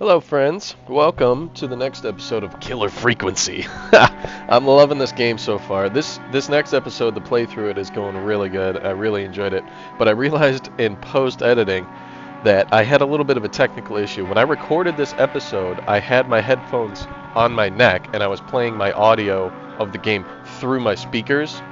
Hello, friends. Welcome to the next episode of Killer Frequency. I'm loving this game so far. This this next episode, the playthrough it is going really good. I really enjoyed it. But I realized in post editing that I had a little bit of a technical issue. When I recorded this episode, I had my headphones on my neck and I was playing my audio of the game through my speakers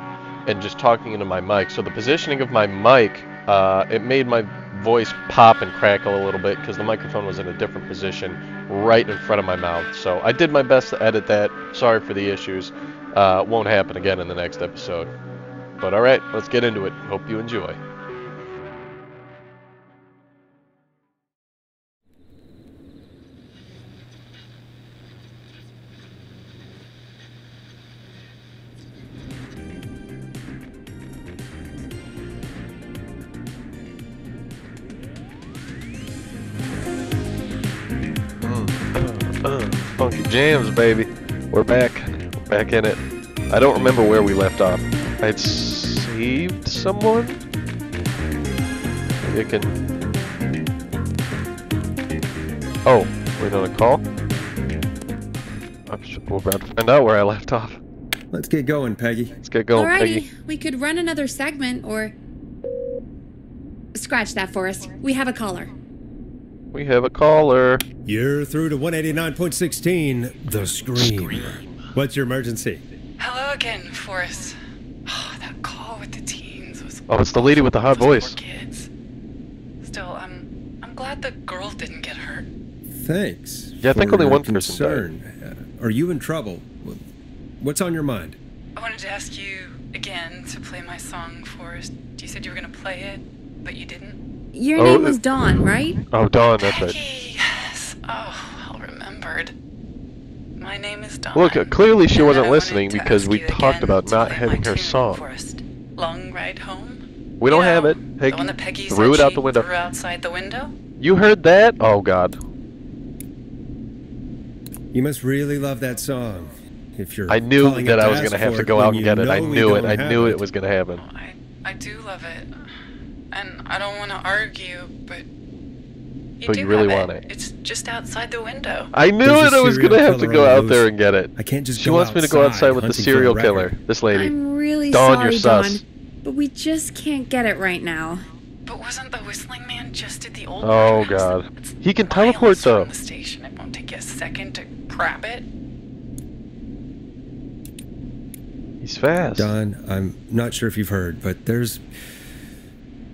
and just talking into my mic. So the positioning of my mic, uh, it made my voice pop and crackle a little bit because the microphone was in a different position right in front of my mouth. So I did my best to edit that. Sorry for the issues. Uh, won't happen again in the next episode. But alright, let's get into it. Hope you enjoy. Jams, baby. We're back. We're back in it. I don't remember where we left off. I'd saved someone? Maybe I can... Oh, wait on a call? I'm sure we're about to find out where I left off. Let's get going, Peggy. Let's get going, Alrighty, Peggy. we could run another segment or. Scratch that, Forrest. We have a caller. We have a caller. You're through to 189.16, The Scream. What's your emergency? Hello again, Forrest. Oh, that call with the teens was. Oh, it's the lady with the hot voice. Kids. Still, I'm. I'm glad the girl didn't get hurt. Thanks. Yeah, I think only your one person concern. Uh, Are you in trouble? What's on your mind? I wanted to ask you again to play my song, Forrest. You said you were gonna play it, but you didn't. Your Oh, name uh, was Dawn, right? Oh, Dawn, that's right. Yes. Oh, well remembered. My name is Dawn. Look, uh, clearly she And wasn't listening because we talked about not having her song. Forrest. Long ride home. We don't You have it. Peggy the one that Peggy threw it out the window. Threw outside the window. You heard that? Oh God. You must really love that song. If you're I knew that I was gonna have to go out and get it. I knew it. I knew it was gonna happen. I I do love it, and I don't want to argue, but you But do you really have want it. It's just outside the window. I knew There's it. I was gonna have to go out the there and get it. I can't just She go wants me to go outside with the hunting for a serial record. killer. This lady. I'm really Dawn, sorry, you're sus. But we just can't get it right now. But wasn't the whistling man just at the old Oh. God. It's He can miles teleport, from though. The station. It won't take you a second to grab it. He's fast. Don, I'm not sure if you've heard, but there's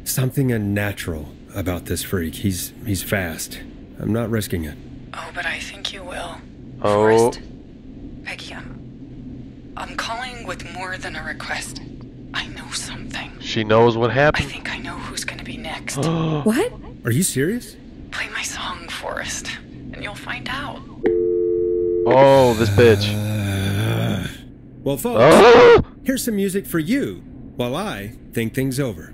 something unnatural about this freak. He's he's fast. I'm not risking it. Oh, but I think you will. Oh. Forrest, Peggy, I'm, I'm calling with more than a request. I know something. She knows what happened. I think I know who's gonna be next. What? Are you serious? Play my song, Forrest, and you'll find out. oh, this bitch. Uh, well, folks, Oh! here's some music for you while I think things over.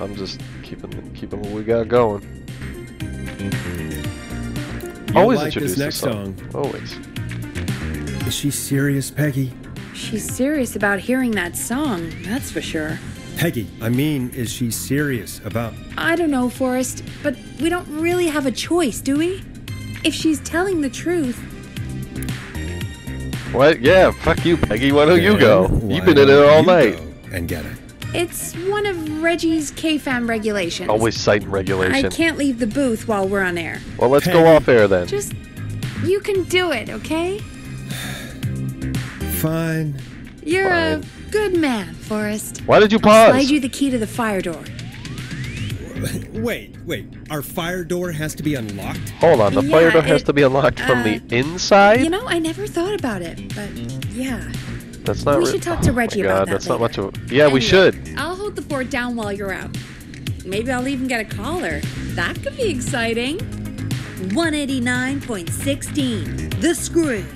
I'm just keeping keeping what we got going. Mm-hmm. You'll Always like introduce this next the song. Always. Is she serious, Peggy? She's serious about hearing that song, that's for sure. Peggy, I mean, is she serious about I don't know, Forrest, but we don't really have a choice, do we? If she's telling the truth, What? Yeah. Fuck you, Peggy. Why don't you go? You've been in don't there all you night. go And get it. It's one of Reggie's KFAM regulations. Always citing I regulation. can't leave the booth while we're on air. Well, let's go off air then. Just, you can do it, okay? Fine. You're a good man, Forrest. Why did you I'll pause? slide you the key to the fire door. Wait, wait. Our fire door has to be unlocked? Hold on. The fire Yeah, door has to be unlocked from uh, the inside. You know, I never thought about it, but yeah. That's not. we should talk to oh Reggie my about God, that That's not much of. A... Yeah, we should. I'll hold the fort down while you're out. Maybe I'll even get a caller. That could be exciting. 189.16 The Scream.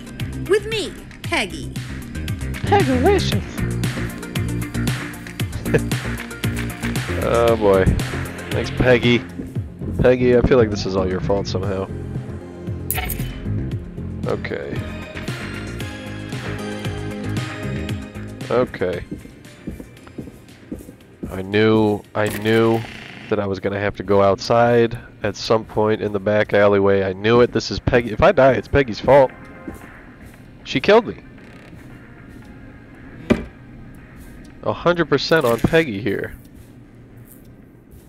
With me, Peggy. Peggy. Oh boy. Thanks, Peggy. Peggy, I feel like this is all your fault somehow. Okay. Okay. I knew, I knew that I was gonna have to go outside at some point in the back alleyway. I knew it. This is Peggy. If I die, it's Peggy's fault. She killed me. A hundred percent on Peggy here.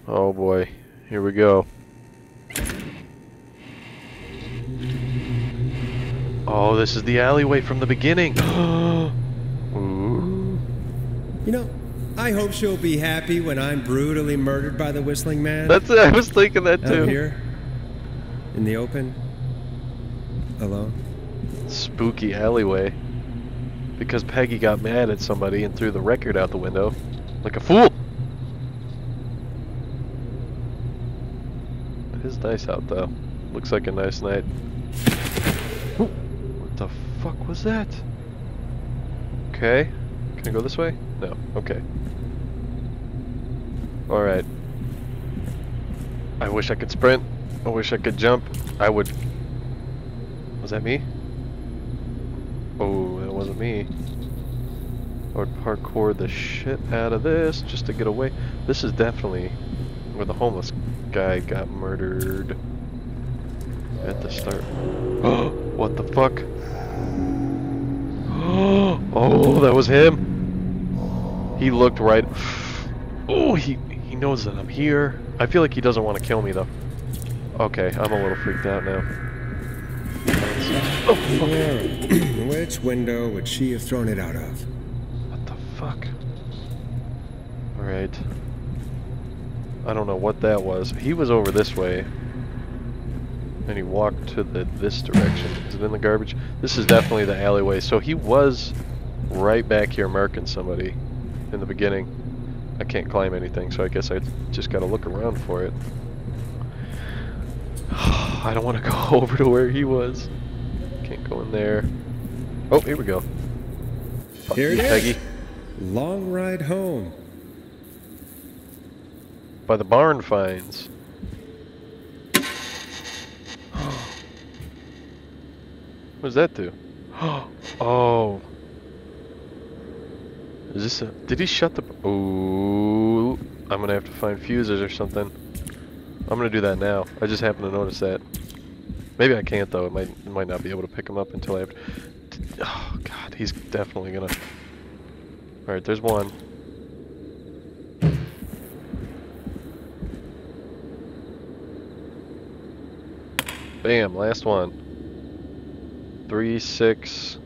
Oh boy, here we go. Oh, this is the alleyway from the beginning. You know, I hope she'll be happy when I'm brutally murdered by the whistling man. That's it. I was thinking that too. out here, in the open, alone. spooky alleyway because Peggy got mad at somebody and threw the record out the window like a fool. It is nice out though. Looks like a nice night. Ooh, What the fuck was that? Okay. Can I go this way? No. Okay. Alright. I wish I could sprint. I wish I could jump. I would. Was that me? Oh, that wasn't me. I would parkour the shit out of this just to get away. This is definitely where the homeless guy got murdered at the start. What the fuck? Oh, that was him. He looked right. Oh, he he knows that I'm here. I feel like he doesn't want to kill me though. Okay, I'm a little freaked out now. Oh, fuck. Which window would she have thrown it out of? What the fuck? Alright. I don't know what that was. He was over this way. And he walked to the this direction. Is it in the garbage? This is definitely the alleyway. So he was right back here marking somebody in the beginning. I can't climb anything, so I guess I just gotta look around for it. I don't want to go over to where he was. Can't go in there. Oh, here we go. Fuck Here it you, is. Peggy. Long ride home. by the barn finds. what does that do? oh. Is this a... Did he shut the... Ooh. I'm gonna have to find fuses or something. I'm gonna do that now. I just happened to notice that. Maybe I can't though. It might might not be able to pick him up until I have... Oh god, he's definitely gonna... Alright, there's one. Bam, last one. Three, six.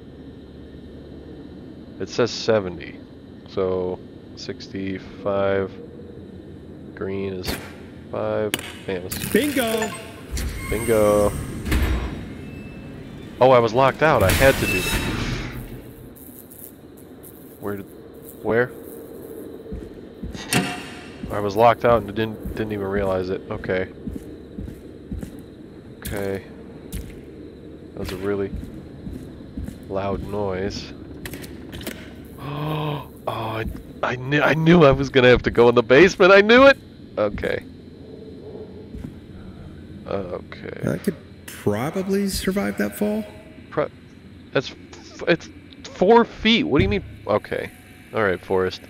It says 70. So 65. Green is 5. Bam, Bingo! bingo. Oh, I was locked out. I had to do that. Where did. Where? I was locked out and didn't didn't even realize it. Okay. Okay. That was a really loud noise. Oh, I, I knew I knew I was gonna have to go in the basement. I knew it. Okay. Okay. I could probably survive that fall. Pro- that's f- it's four feet. What do you mean? Okay. All right, Forrest.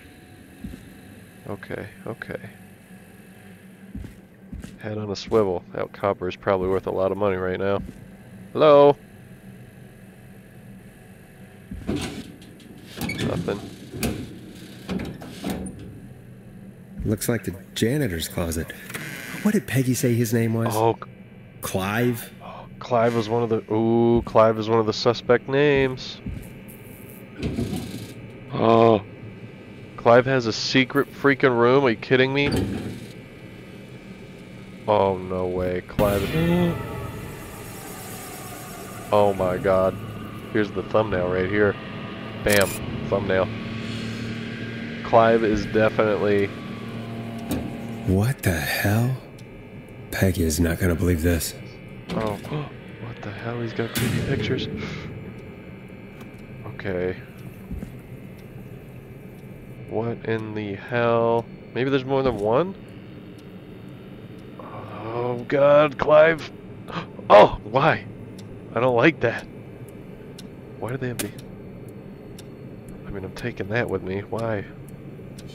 Okay. Okay. Head on a swivel. That copper is probably worth a lot of money right now. Hello. Nothing. Looks like the janitor's closet. What did Peggy say his name was? Oh, Clive? Clive was one of the. Ooh, Clive is one of the suspect names. Oh. Clive has a secret freaking room. Are you kidding me? Oh, no way. Clive. Oh my god. Here's the thumbnail right here. Bam. Thumbnail. Clive is definitely. What the hell? Peggy is not gonna believe this. Oh, what the hell? He's got creepy pictures. Okay. What in the hell? Maybe there's more than one? Oh god, Clive! Oh, why? I don't like that. Why do they have the... I mean, I'm taking that with me. Why?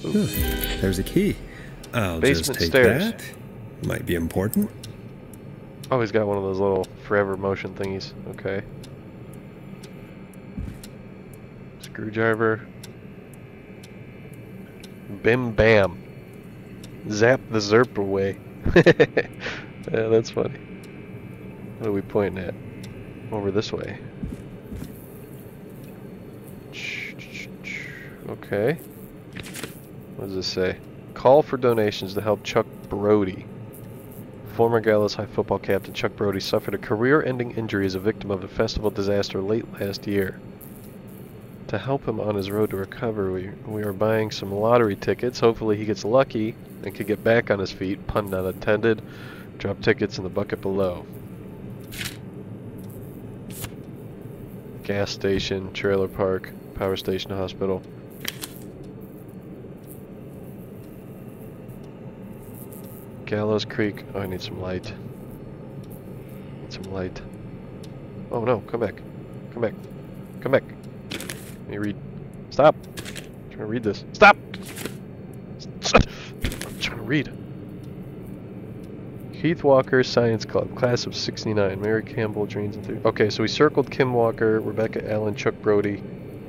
Huh, There's a key. I'll Basement just take stairs. that. Might be important. Oh, he's got one of those little forever motion thingies. Okay. Screwdriver. Bim bam. Zap the zerp away. yeah, that's funny. What are we pointing at? Over this way. Okay. What does this say? Call for donations to help Chuck Brody. Former Gallows High football captain Chuck Brody suffered a career-ending injury as a victim of a festival disaster late last year. To help him on his road to recovery, we are buying some lottery tickets. Hopefully he gets lucky and can get back on his feet, pun not intended. Drop tickets in the bucket below. Gas station, trailer park, power station, hospital. Gallows Creek. Oh, I need some light. Need some light. Oh no, come back. Come back. Come back. Let me read. Stop. I'm trying to read this. Stop! I'm trying to read. Keith Walker Science Club, class of 69. Mary Campbell, Dreams and Theory. Okay, so we circled Kim Walker, Rebecca Allen, Chuck Brody,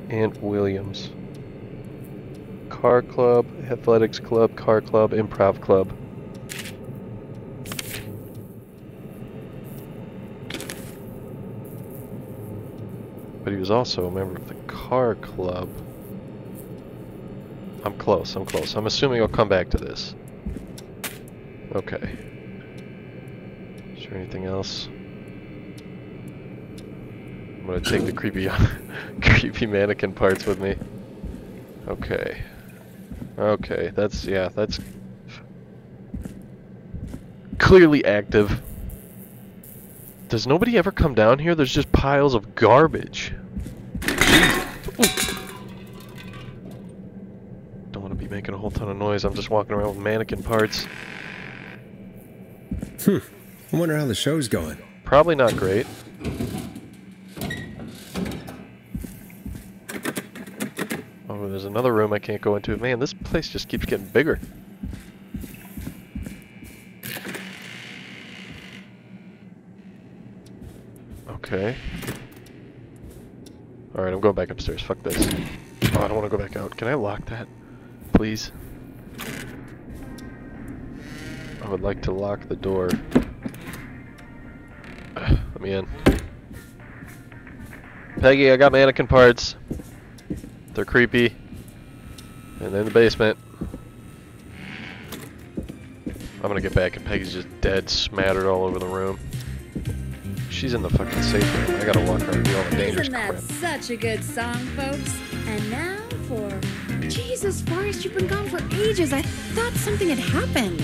and Williams. Car Club, Athletics Club, Car Club, Improv Club. But he was also a member of the car club. I'm close, I'm close. I'm assuming I'll come back to this. Okay. Is there anything else? I'm gonna take the creepy creepy mannequin parts with me. Okay. Okay, that's yeah, that's clearly active. Does nobody ever come down here? There's just piles of garbage. Don't want to be making a whole ton of noise. I'm just walking around with mannequin parts. Hmm. I wonder how the show's going. Probably not great. Oh, there's another room I can't go into. Man, this place just keeps getting bigger. Okay. Alright, I'm going back upstairs. Fuck this. Oh, I don't want to go back out. Can I lock that? Please? I would like to lock the door. Let me in. Peggy, I got mannequin parts. They're creepy. And in the basement. I'm gonna get back and Peggy's just dead, smattered all over the room. She's in the fucking safe room. I gotta walk around and do all the dangerous Isn't that crap. such a good song, folks? And now for. Jesus, Forrest, you've been gone for ages. I thought something had happened.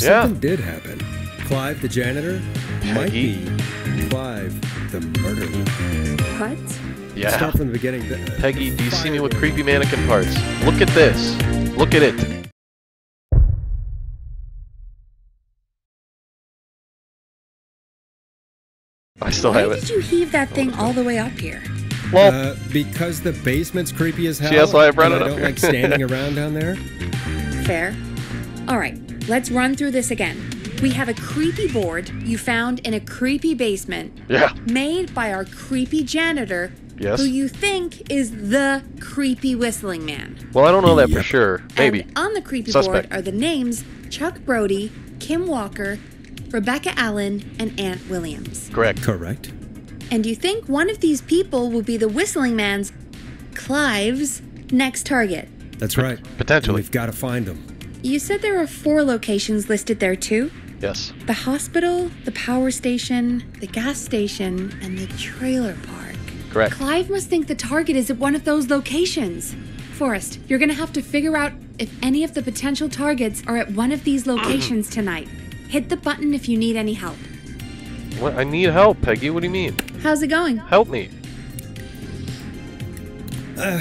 Yeah. Something did happen. Clive the janitor might Peggy. be Clive the murderer. What? Yeah. Start from the beginning. The- Peggy, do you see me with creepy mannequin parts? Look at this. Look at it. Still Why have did you heave that thing all the way up here? Well, Uh, because the basement's creepy as hell. that's why I brought and it I up don't here. like standing around down there. Fair. All right, let's run through this again. We have a creepy board you found in a creepy basement yeah. made by our creepy janitor Yes. who you think is the creepy whistling man. Well, I don't know that for sure. Maybe. And on the creepy Suspect. board are the names Chuck Brody, Kim Walker, Rebecca Allen, and Ant Williams. Correct. Correct. And you think one of these people will be the whistling man's, Clive's, next target. That's right. Potentially. And we've got to find them. You said there are four locations listed there too? Yes. The hospital, the power station, the gas station, and the trailer park. Correct. Clive must think the target is at one of those locations. Forrest, you're gonna have to figure out if any of the potential targets are at one of these locations tonight. Hit the button if you need any help. What? I need help, Peggy. What do you mean? How's it going? Help me. Uh,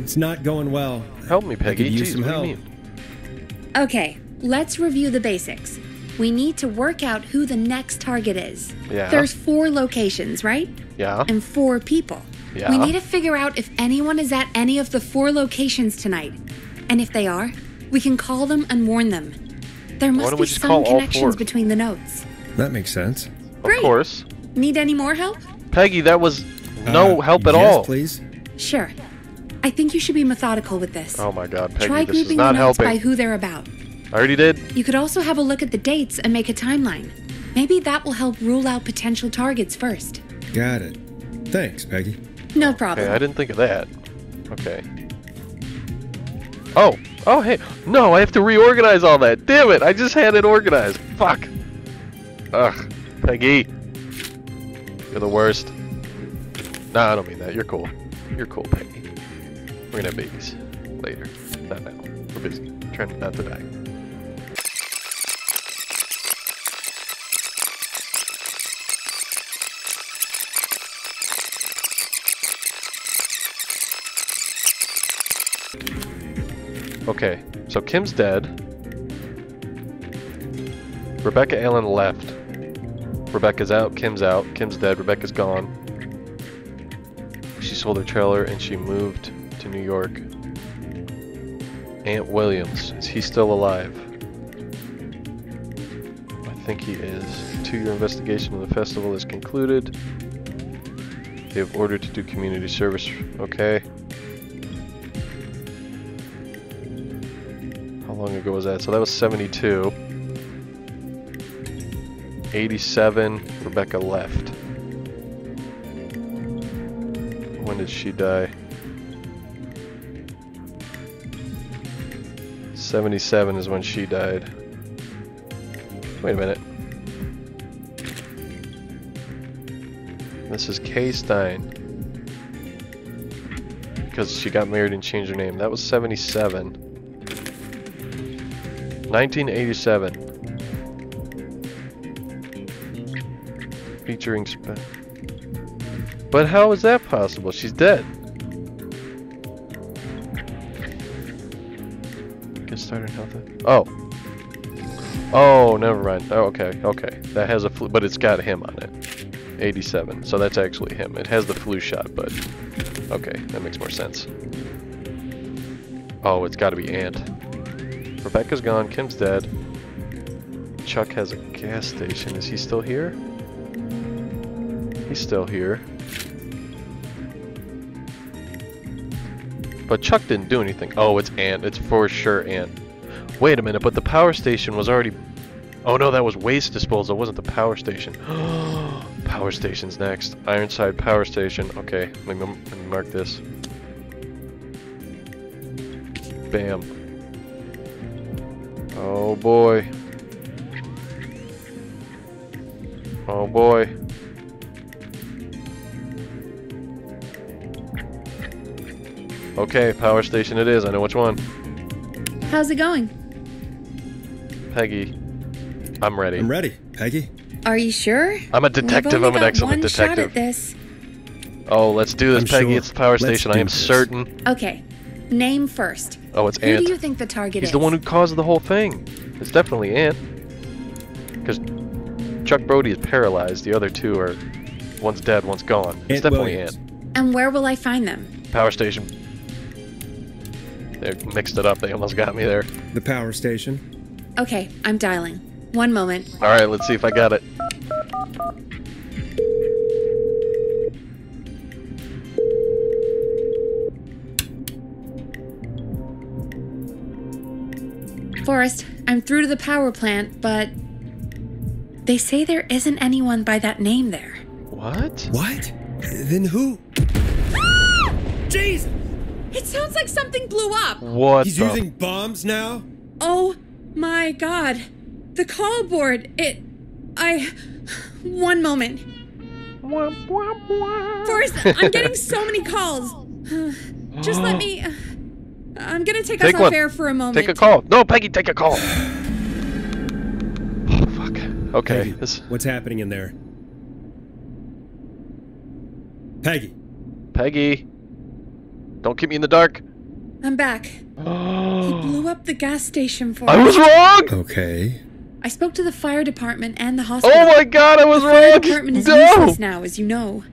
it's not going well. Help me, Peggy. could use Jeez, some what help. do you mean? Okay, let's review the basics. We need to work out who the next target is. Yeah. There's four locations, right? Yeah. And four people. Yeah. We need to figure out if anyone is at any of the four locations tonight. And if they are, we can call them and warn them. There must be we some connections between the notes. That makes sense. Of Great. course. Need any more help? Peggy, that was no Uh, help at yes, all. please. Sure. I think you should be methodical with this. Oh my god, Peggy, Try this is grouping not the notes helping. by who they're about. I already did. You could also have a look at the dates and make a timeline. Maybe that will help rule out potential targets first. Got it. Thanks, Peggy. No problem. Okay, problem. I didn't think of that. Okay. Oh, oh hey, no, I have to reorganize all that. Damn it, I just had it organized. Fuck. Ugh, Peggy. You're the worst. Nah, I don't mean that. You're cool. You're cool, Peggy. We're gonna have babies. Later. Not now. We're busy. Trying not to die. Okay, so Kim's dead. Rebecca Allen left. Rebecca's out, Kim's out, Kim's dead, Rebecca's gone. She sold her trailer and she moved to New York. Ant Williams, is he still alive? I think he is. Two-year investigation of the festival is concluded. They have ordered to do community service. Okay. Long ago was that? So that was 72. 87, Rebecca left. When did she die? 77 is when she died. Wait a minute. This is Kay Stein. Because she got married and changed her name. That was 77. 1987. Featuring Spe- But how is that possible? She's dead. Get started health. Oh. Oh, never mind. Oh, okay, okay. That has a flu, but it's got him on it. 87. So that's actually him. It has the flu shot, but okay, that makes more sense. Oh, it's got to be Ant. Rebecca's gone. Kim's dead. Chuck has a gas station. Is he still here? He's still here. But Chuck didn't do anything. Oh, it's Ant. It's for sure Ant. Wait a minute, but the power station was already... Oh no, that was waste disposal. It wasn't the power station. power station's next. Ironside Power Station. Okay, let me, let me mark this. Bam. Oh boy. Oh boy. Okay, power station it is. I know which one. How's it going? Peggy. I'm ready. I'm ready, Peggy. Are you sure? I'm a detective. I'm an excellent one Shot detective. at this. Oh, let's do this, I'm Peggy. sure. It's the power Let's station. I am this. certain. Okay. Name first. Oh, it's Who Ant. do you think the target He's is? the one who caused the whole thing. It's definitely Ant. Because Chuck Brody is paralyzed. The other two are. One's dead, one's gone. It's definitely Williams. Ant. And where will I find them? Power station. They mixed it up. They almost got me there. The power station. Okay, I'm dialing. One moment. All right, let's see if I got it. Forrest, I'm through to the power plant, but they say there isn't anyone by that name there. What? What? Then who? Ah! Jesus! It sounds like something blew up. What? He's the- using bombs now? Oh my god. The call board. It. I. One moment. Forrest, I'm getting so many calls. Just let me. Uh, I'm gonna take, Take us one. off air for a moment. Take a call. No, Peggy, take a call. Oh, fuck. Okay. Peggy, This. what's happening in there? Peggy. Peggy. Don't keep me in the dark. I'm back. He blew up the gas station for I us. was wrong. Okay. I spoke to the fire department and the oh hospital. Oh my god, I was the fire wrong. department is no. useless now, as you know.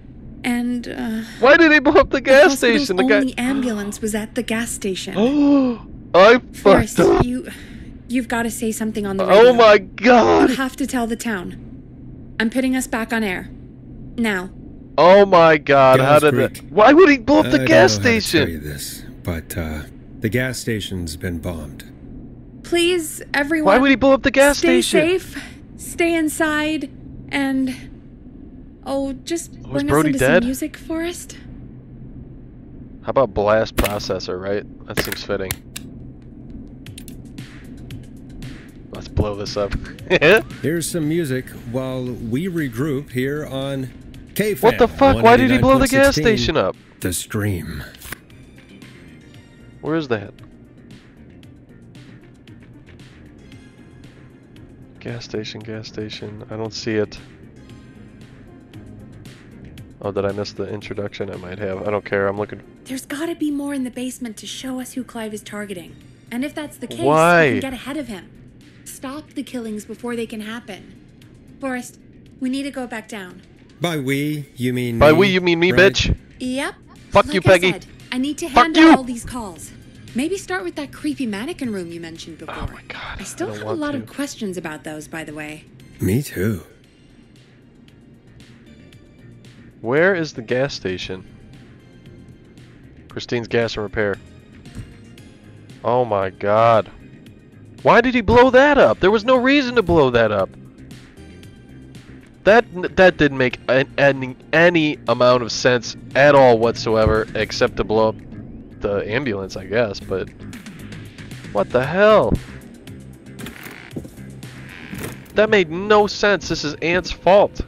And uh, Why did he blow up the the gas hospital's station? The only guy. ambulance was at the gas station. Oh, I Forrest, fucked up. you You've got to say something on the radio. Oh radio. my You god! have to tell the town. I'm putting us back on air. Now. Oh my god, how Gallows did that... Creek. Why would he blow up I the don't gas know how to tell station? you this, but uh, the gas station's been bombed. Please, everyone. Why would he blow up the gas stay station? Stay safe, stay inside, and oh, just Was bring Brody us into dead? some music, Forrest. How about blast processor, right? That seems fitting. Let's blow this up. Here's some music while we regroup here on K. what the fuck? Why did he blow the gas station up? The stream. Where is that? Gas station, gas station. I don't see it. Oh, did I miss the introduction? I might have. I don't care. I'm looking. There's got to be more in the basement to show us who Clive is targeting. And if that's the case, Why? we can get ahead of him. Stop the killings before they can happen. Forrest, we need to go back down. By we, you mean By me, we, you mean me, right? bitch? Yep. Fuck like you, I Peggy. said, I need to Fuck handle you. all these calls. Maybe start with that creepy mannequin room you mentioned oh before. Oh my god. I still don't have a lot to. of questions about those, by the way. Me too. Where is the gas station? Christine's Gas and Repair. Oh my god. Why did he blow that up? There was no reason to blow that up. That that didn't make any any amount of sense at all whatsoever, except to blow up the ambulance, I guess. But what the hell? That made no sense. This is Ant's fault.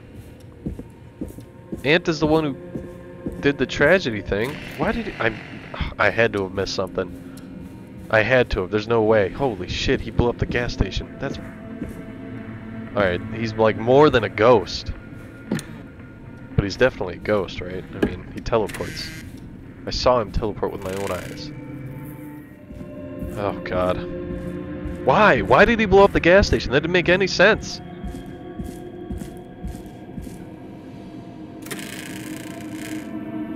Ant is the one who did the tragedy thing. Why did he, I? I had to have missed something. I had to have. There's no way. Holy shit! He blew up the gas station. That's. All right. He's like more than a ghost. But he's definitely a ghost, right? I mean, he teleports. I saw him teleport with my own eyes. Oh god. Why? Why did he blow up the gas station? That didn't make any sense.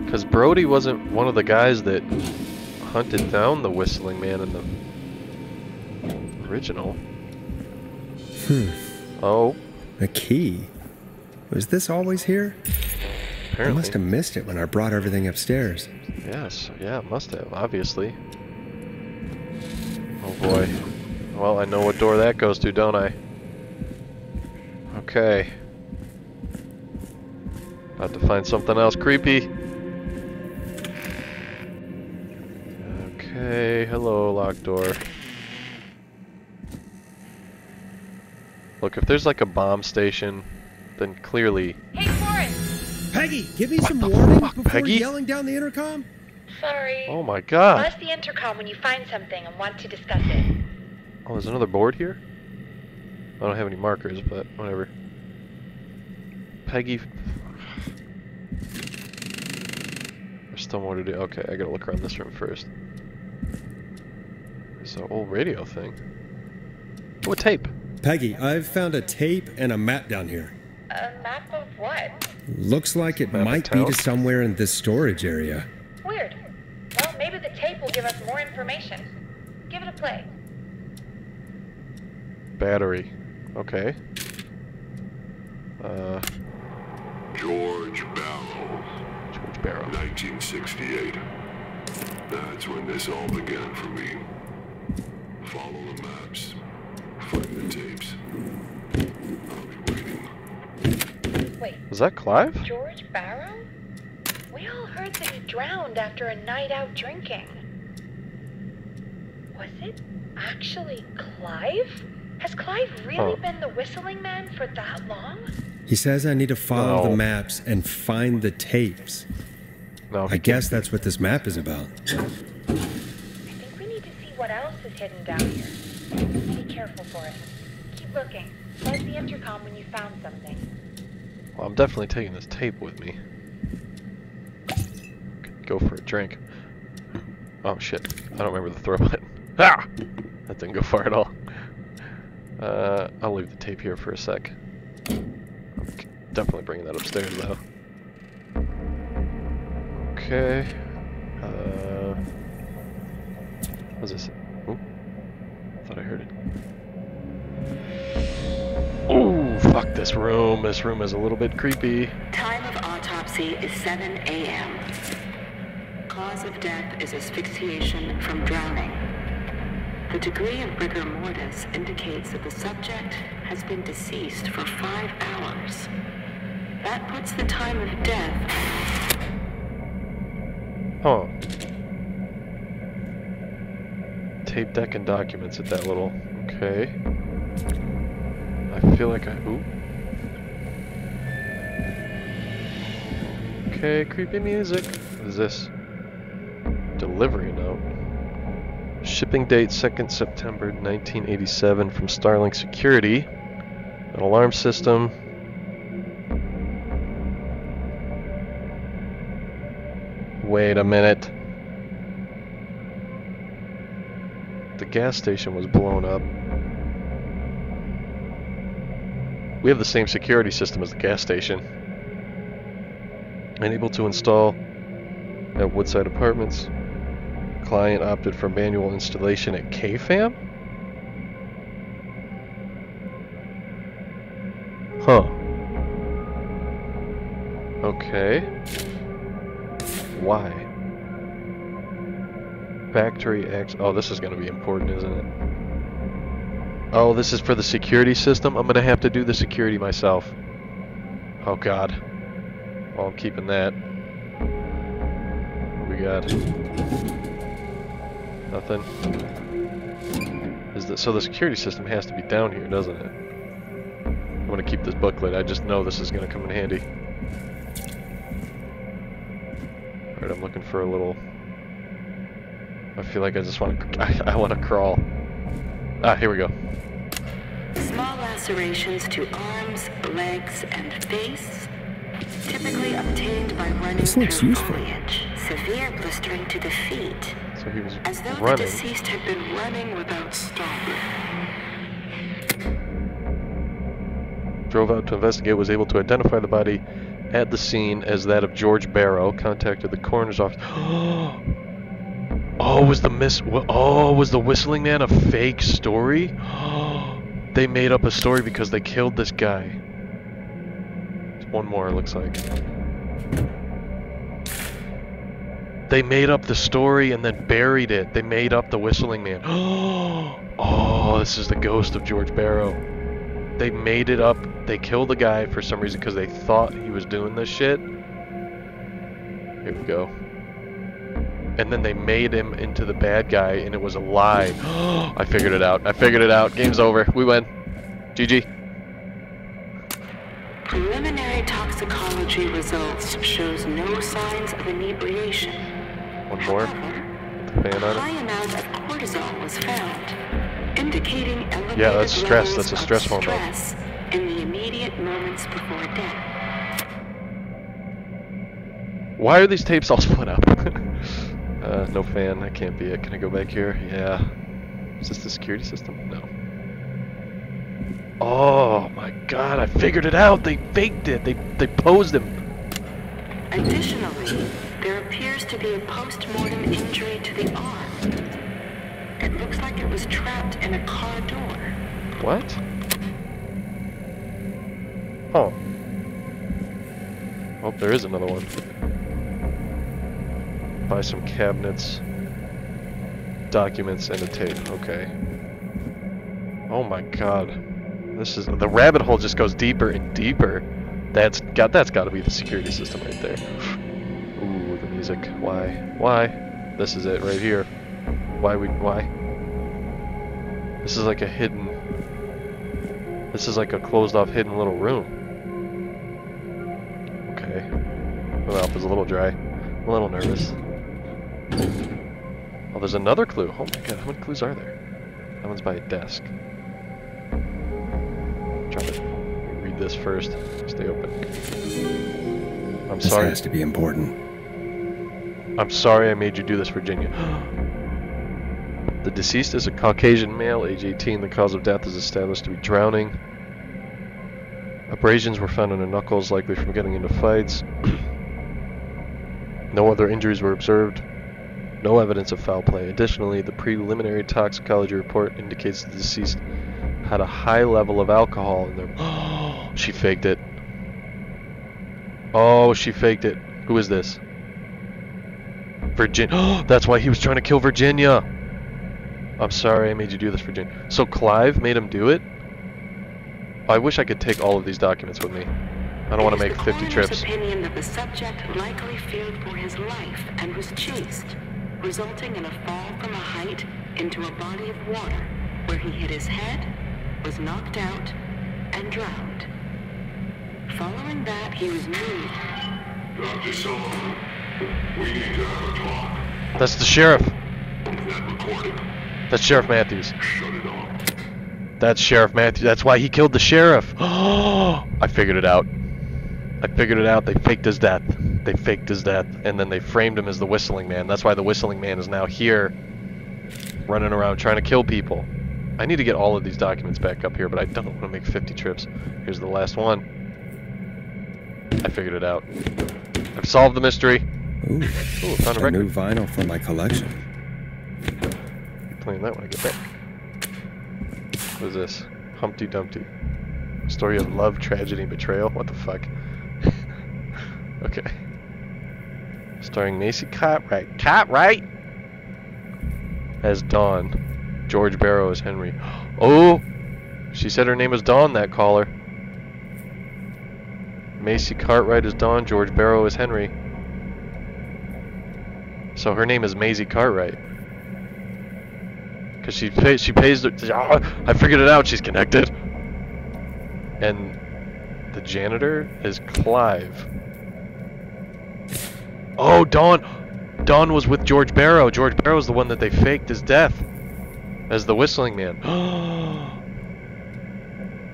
Because Brody wasn't one of the guys that hunted down the Whistling Man in the original. Hmm. Oh, A key. Was this always here? I must have missed it when I brought everything upstairs. Yes, yeah, it must have, obviously. Oh boy. Well, I know what door that goes to, don't I? Okay. About to find something else creepy. Okay, hello, locked door. Look, if there's like a bomb station, then clearly Hey, Forrest! Peggy, give me What some warning fuck, before Peggy? yelling down the intercom. Sorry. Oh my god. Buzz the intercom when you find something and want to discuss it. Oh, there's another board here? I don't have any markers, but whatever. Peggy. There's still more to do. Okay, I gotta look around this room first. There's an old radio thing. Oh, a tape. Peggy, I've found a tape and a map down here. A map of what? Looks like it Map might be to somewhere in this storage area. Weird. Well, maybe the tape will give us more information. Give it a play. Battery. Okay. Uh, George Barrow, George Barrow. 1968. That's when this all began for me. Follow the maps. Find the tapes. I'll be waiting. Wait, Is that Clive? George Barrow? We all heard that he drowned after a night out drinking. Was it actually Clive? Has Clive really Huh. been the whistling man for that long? He says I need to follow No. the maps and find the tapes. No. I guess that's what this map is about. I think we need to see what else is hidden down here. Be careful for us. Keep looking. The intercom when you found something. Well, I'm definitely taking this tape with me. Go for a drink. Oh shit! I don't remember the throw button. Ah! That didn't go far at all. Uh, I'll leave the tape here for a sec. I'm definitely bringing that upstairs though. Okay. Uh, what's this? but I heard it. Oh, fuck this room. This room is a little bit creepy. Time of autopsy is 7 a.m. Cause of death is asphyxiation from drowning. The degree of rigor mortis indicates that the subject has been deceased for five hours. That puts the time of death... Huh. Tape deck and documents at that little. Okay. I feel like I. Ooh. Okay, creepy music. What is this? Delivery note. Shipping date 2nd September 1987 from Starlink Security. An alarm system. Wait a minute. The gas station was blown up. We have the same security system as the gas station. Unable to install at Woodside Apartments. Client opted for manual installation at KFAM? Huh. Okay. Why? Factory X. Oh, this is going to be important, isn't it? Oh, this is for the security system? I'm going to have to do the security myself. Oh, God. Well, I'm keeping that. What we got? Nothing. Is that, so the security system has to be down here, doesn't it? I'm going to keep this booklet. I just know this is going to come in handy. Alright, I'm looking for a little... I feel like I just want to... I, I want to crawl. Ah, here we go. Small lacerations to arms, legs, and face, typically obtained by running This looks through useful. foliage. Severe blistering to the feet, So he was as though the deceased had been running without stopping. drove out to investigate, was able to identify the body at the scene as that of George Barrow, contacted the coroner's office. oh, was the miss? Oh, was the whistling man a fake story? they made up a story because they killed this guy. One more it looks like. They made up the story and then buried it. They made up the whistling man. Oh, this is the ghost of George Barrow they made it up. They killed the guy for some reason because they thought he was doing this shit. Here we go. And then they made him into the bad guy, and it was a lie. I figured it out. I figured it out. Game's over. We win. GG. Preliminary toxicology results shows no signs of inebriation. One more. However, a high amount of cortisol was found, indicating elevated Yeah, that's stress. That's a stress hormone. stress in the immediate moments before death. Why are these tapes all split up? uh, no fan. That can't be it. Can I go back here? Yeah. Is this the security system? No. Oh my god, I figured it out. They faked it. They they posed him. Additionally, there appears to be a post-mortem injury to the arm. It looks like it was trapped in a car door. What? Oh. Oh, there is another one. Buy some cabinets, documents, and a tape. Okay. Oh my god. This is the rabbit hole just goes deeper and deeper. That's got that's got to be the security system right there. Ooh, the music. Why? Why? This is it right here. Why we why? This is like a hidden this is like a closed off hidden little room. Okay. My mouth is a little dry. I'm a little nervous. Oh, there's another clue. Oh my god, how many clues are there? That one's by a desk. Try to read this first. Stay open. I'm This sorry. has to be important. I'm sorry I made you do this, Virginia. the deceased is a Caucasian male, age 18. The cause of death is established to be drowning. Abrasions were found on her knuckles, likely from getting into fights. no other injuries were observed. No evidence of foul play. Additionally, the preliminary toxicology report indicates the deceased had a high level of alcohol in their. She faked it. Oh, she faked it. Who is this? Virginia. Oh, That's why he was trying to kill Virginia. I'm sorry I made you do this, Virginia. So Clive made him do it? I wish I could take all of these documents with me. I don't want to make 50 trips. opinion that the subject likely feared for his life and was chased, resulting in a fall from a height into a body of water, where he hit his head, was knocked out, and drowned. Following that, he was moved Dr. Sullivan, we need to have a talk. That's the sheriff. Is that recording? That's Sheriff Matthews. Shut it off. That's Sheriff Matthews. That's why he killed the sheriff. I figured it out. I figured it out. They faked his death. They faked his death, and then they framed him as the Whistling Man. That's why the Whistling Man is now here, running around trying to kill people. I need to get all of these documents back up here, but I don't want to make 50 trips. Here's the last one. I figured it out. I've solved the mystery. Ooh, Ooh, found a record. new vinyl for my collection. playing that when I get back. What is this? Humpty Dumpty. Story of love, tragedy, and betrayal? What the fuck? okay. Starring Macy Cartwright. Cartwright! As Dawn. George Barrow as Henry. Oh! She said her name is Dawn, that caller. Macy Cartwright is Dawn, George Barrow is Henry. So her name is Maisie Cartwright. Cause she pays, she pays. The, Ah, I figured it out. She's connected. And the janitor is Clive. Oh, Dawn. Dawn was with George Barrow. George Barrow Barrow's the one that they faked his death as the whistling man.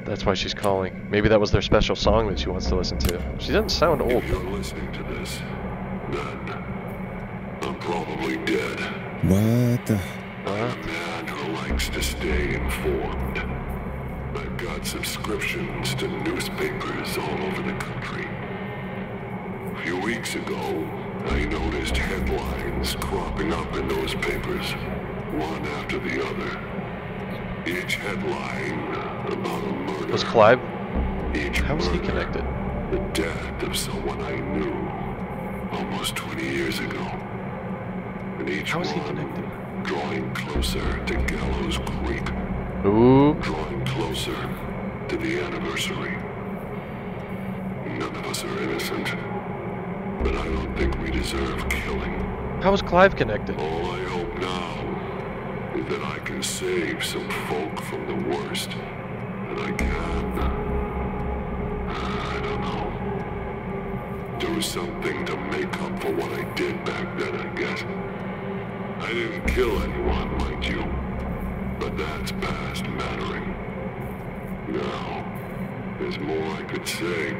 That's why she's calling. Maybe that was their special song that she wants to listen to. She doesn't sound old. If you're listening to this, then I'm probably dead. What the? I'm a man who likes to stay informed. I've got subscriptions to newspapers all over the country. A few weeks ago, I noticed headlines cropping up in those papers, one after the other. Each headline about a murder. Was Clive? Each How was he connected? The death of someone I knew almost 20 years ago. And each How is he connected? drawing closer to Gallows Creek, Ooh. drawing closer to the anniversary. None of us are innocent, but I don't think we deserve killing. How is Clive connected? All I hope now is that I can save some folk from the worst. And I can. I don't know. Do something to make up for what I did back then, I guess. I didn't kill anyone, mind you. But that's past mattering. Now, there's more I could say.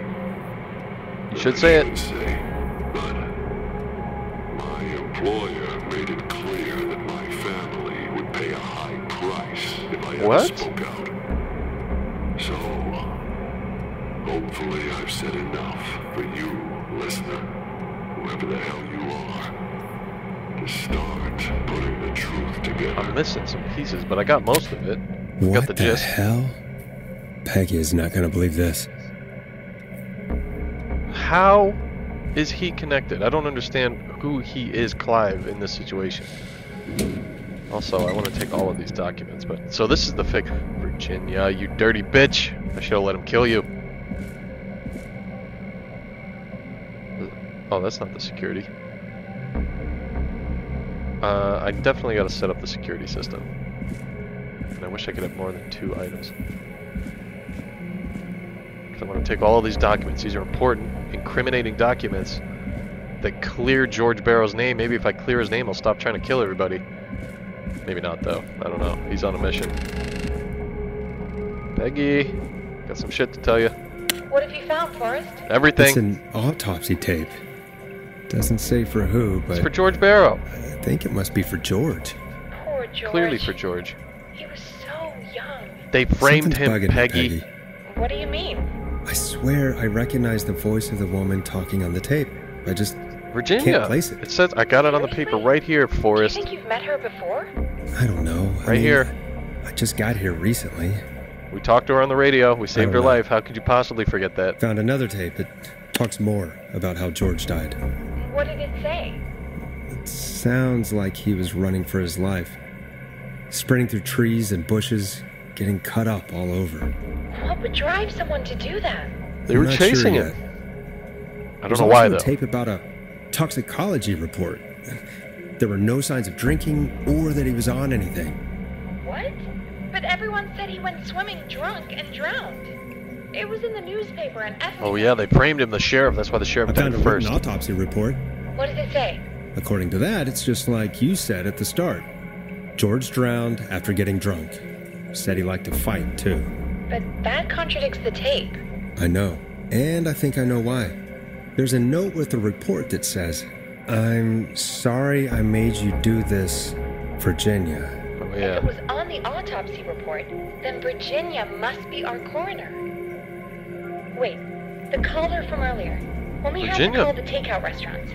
You should say it. say, but my employer made it clear that my family would pay a high price if I ever What? spoke out. So, hopefully I've said enough for you, listener, whoever the hell you are, to start putting the truth together. I'm missing some pieces, but I got most of it. What got the the, gist. hell? Peggy is not gonna believe this. How is he connected? I don't understand who he is, Clive, in this situation. Also, I want to take all of these documents, but so this is the fake Virginia, you dirty bitch! I should have let him kill you. Oh, that's not the security. Uh, I definitely got to set up the security system. And I wish I could have more than two items. 'Cause I want to take all of these documents. These are important, incriminating documents that clear George Barrow's name. Maybe if I clear his name, I'll stop trying to kill everybody. Maybe not, though. I don't know. He's on a mission. Peggy, got some shit to tell you. What have you found, Forrest? Everything. It's an autopsy tape. Doesn't say for who, but... It's but for George Barrow. I think it must be for George. Poor George. Clearly for George. He was so young. They framed Something's him, bugging me, Peggy. What do you mean? I swear I recognize the voice of the woman talking on the tape. I just Virginia. Can't place it. It says I got it on the paper right here, Do you Forrest. think you've met her before? I don't know. I Right mean, here. I just got here recently. We talked to her on the radio. We saved her know. life. How could you possibly forget that? Found another tape that talks more about how George died. What did it say? It sounds like he was running for his life. Sprinting through trees and bushes, getting cut up all over. What would drive someone to do that? They were not sure chasing yet. him. I don't There's know why also though. a tape about a toxicology report. There were no signs of drinking or that he was on anything. What? But everyone said he went swimming drunk and drowned. It was in the newspaper and everything. Oh yeah, they framed him. The sheriff. That's why the sheriff I found died a first. written autopsy report. What does it say? According to that, it's just like you said at the start. George drowned after getting drunk. Said he liked to fight, too. But that contradicts the tape. I know. And I think I know why. There's a note with the report that says, I'm sorry I made you do this, Virginia. Oh If it was on the autopsy report, then Virginia must be our coroner. Wait, the caller from earlier. When we had Virginia? to call the takeout restaurants.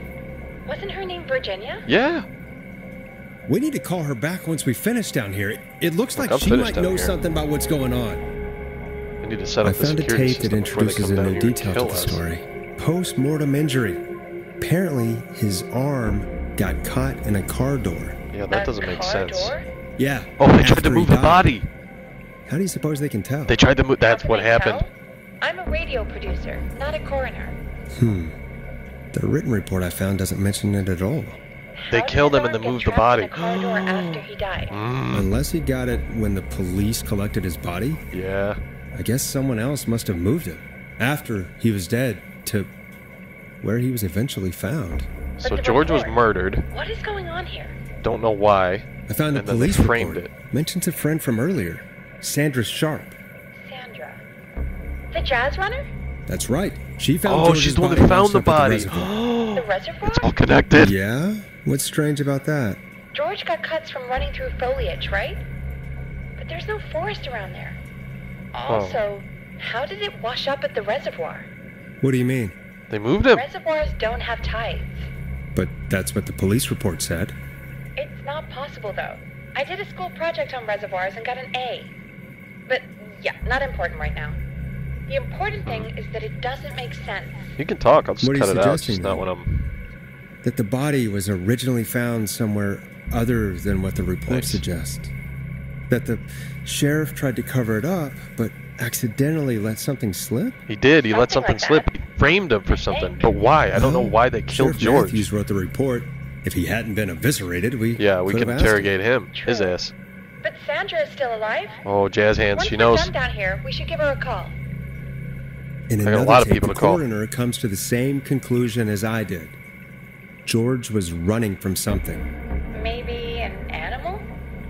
Wasn't her name Virginia? Yeah. We need to call her back once we finish down here. It, it looks Look, like I'm she might know here. something about what's going on. We need to set I up the found a tape that system before they introduces come a new detail to kill the us. story. Post mortem injury. Apparently, his arm got caught in a car door. Yeah, that A doesn't make sense. door? Yeah. Oh, they tried to move the body. How do you suppose they can tell? They tried to move. That's what happened. tell? I'm a radio producer, not a coroner. Hmm. The written report I found doesn't mention it at all. They How killed him and then moved the trapped in a body. car after he died. Mm, Unless he got it when the police collected his body, yeah. I guess someone else must have moved him after he was dead to where he was eventually found. So the George was murdered. What is going on here? Don't know why. I found the And then they police framed report. it. Mentions a friend from earlier, Sandra Sharp. Sandra. The jazz runner? That's right. She found Oh, George's she's the one body that found the up at body. reservoir. The reservoir? it's all connected. yeah? What's strange about that? George got cuts from running through foliage, right? But there's no forest around there. Oh. Also, how did it wash up at the reservoir? What do you mean? They moved it. Reservoirs don't have tides. But that's what the police report said. It's not possible, though. I did a school project on reservoirs and got an A. But yeah, not important right now. The important thing hmm. is that it doesn't make sense. You can talk. I'll just What cut it out. It's just not then? what I'm. That the body was originally found somewhere other than what the report Nice. suggests. That the sheriff tried to cover it up, but accidentally let something slip? He did. He let Something something like slip. He framed him for something. But why? I don't know why they killed Sheriff George. Matthews wrote the report. If he hadn't been eviscerated, we Yeah, we could can have him. interrogate him. His ass. But Sandra is still alive. Oh, jazz hands. Once She we're knows. done down here, we should give her a call. In I got a another lot of tape, people the to call. coroner comes to the same conclusion as I did. George was running from something. Maybe an animal?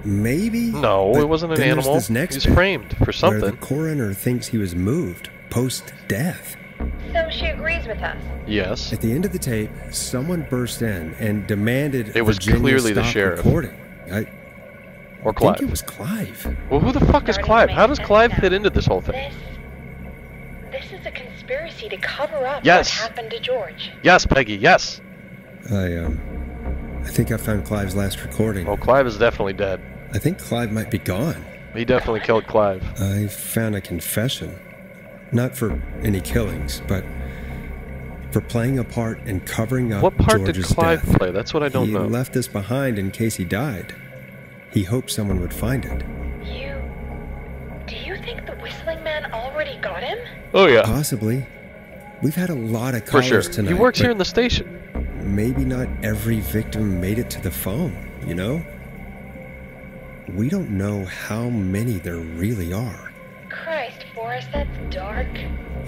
Maybe. No, but it wasn't an then animal. This next He's bit, framed for Where the coroner thinks he was moved post death. So she agrees with us. Yes. At the end of the tape, someone burst in and demanded It was Virginia clearly the stop sheriff. recording. I Or think Clive. it was Clive. Well, who the fuck is Clive? How does Clive fit into this whole thing? This. This is a conspiracy to cover up Yes. what happened to George. Yes, Peggy. Yes. I um, I think I found Clive's last recording. Oh, Clive is definitely dead. I think Clive might be gone. He definitely killed Clive. I found a confession, not for any killings, but for playing a part in covering up What part George's did Clive death. play? That's what I don't he know. He left this behind in case he died. He hoped someone would find it. You. Do you think the whistling man already got him? Oh yeah, Possibly. We've had a lot of for callers sure. tonight. he works here in the station. Maybe not every victim made it to the phone, you know? We don't know how many there really are. Christ, Forrest, that's dark.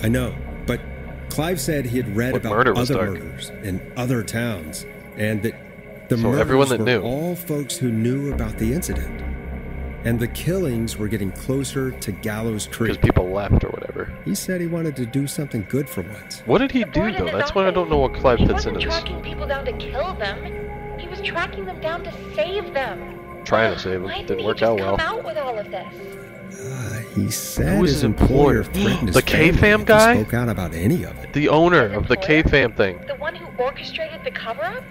I know, but Clive said he had read What about murder other dark? murders in other towns, and that the So murders everyone that were knew. all folks who knew about the incident. And the killings were getting closer to Gallows Tree. Because left or whatever. He said he wanted to do something good for once. What did he The do though? That's why I don't know what office. Clive he fits wasn't into this. tracking people down to kill them. He was tracking them down to save them. Trying to save them Why Didn't didn't work he just out well. come out with all of this? Ah, he said Who was his his employer? employer threatened his The family K-Fam if he guy? spoke out about any of it. The owner of the employer? K-Fam thing. The one who orchestrated the cover-up?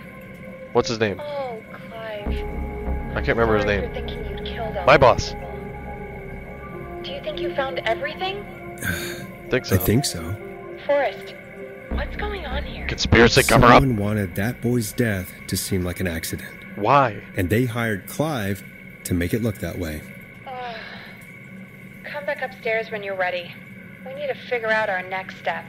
What's his name? Oh, Clive. I can't remember his name. For thinking you'd killed all My boss. People. Do you think you found everything? Think so. I think so. Forrest, what's going on here? Conspiracy cover up. Someone wanted that boy's death to seem like an accident, Why? and they hired Clive to make it look that way. Ugh. Come back upstairs when you're ready. We need to figure out our next step.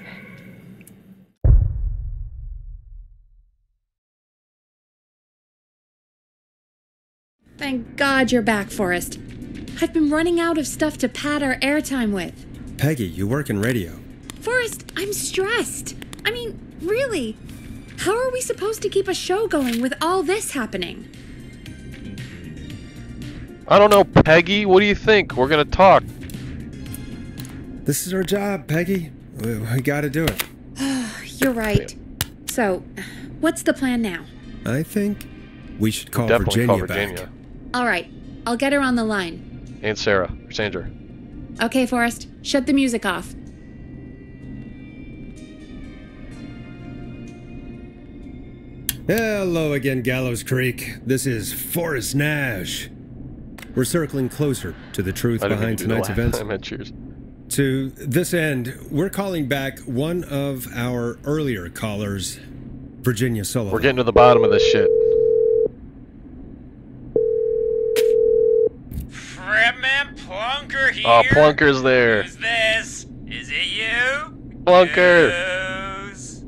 Thank God you're back, Forrest. I've been running out of stuff to pad our airtime with. Peggy, you work in radio. Forrest, I'm stressed. I mean, really. How are we supposed to keep a show going with all this happening? I don't know, Peggy. What do you think? We're gonna talk. This is our job, Peggy. We, we gotta do it. You're right. So, what's the plan now? I think we should call Definitely Virginia, call back. Virginia All right, I'll get her on the line. And Sarah, or Sandra. Okay, Forrest, shut the music off. Hello again, Gallows Creek. This is Forrest Nash. We're circling closer to the truth I didn't mean behind to do the tonight's laugh. events. I meant cheers. To this end, we're calling back one of our earlier callers, Virginia Sullivan. We're getting to the bottom of this shit. Fredman Plunker here. Oh, Plunker's there. Who's this? Is it you? Plunker. Who's-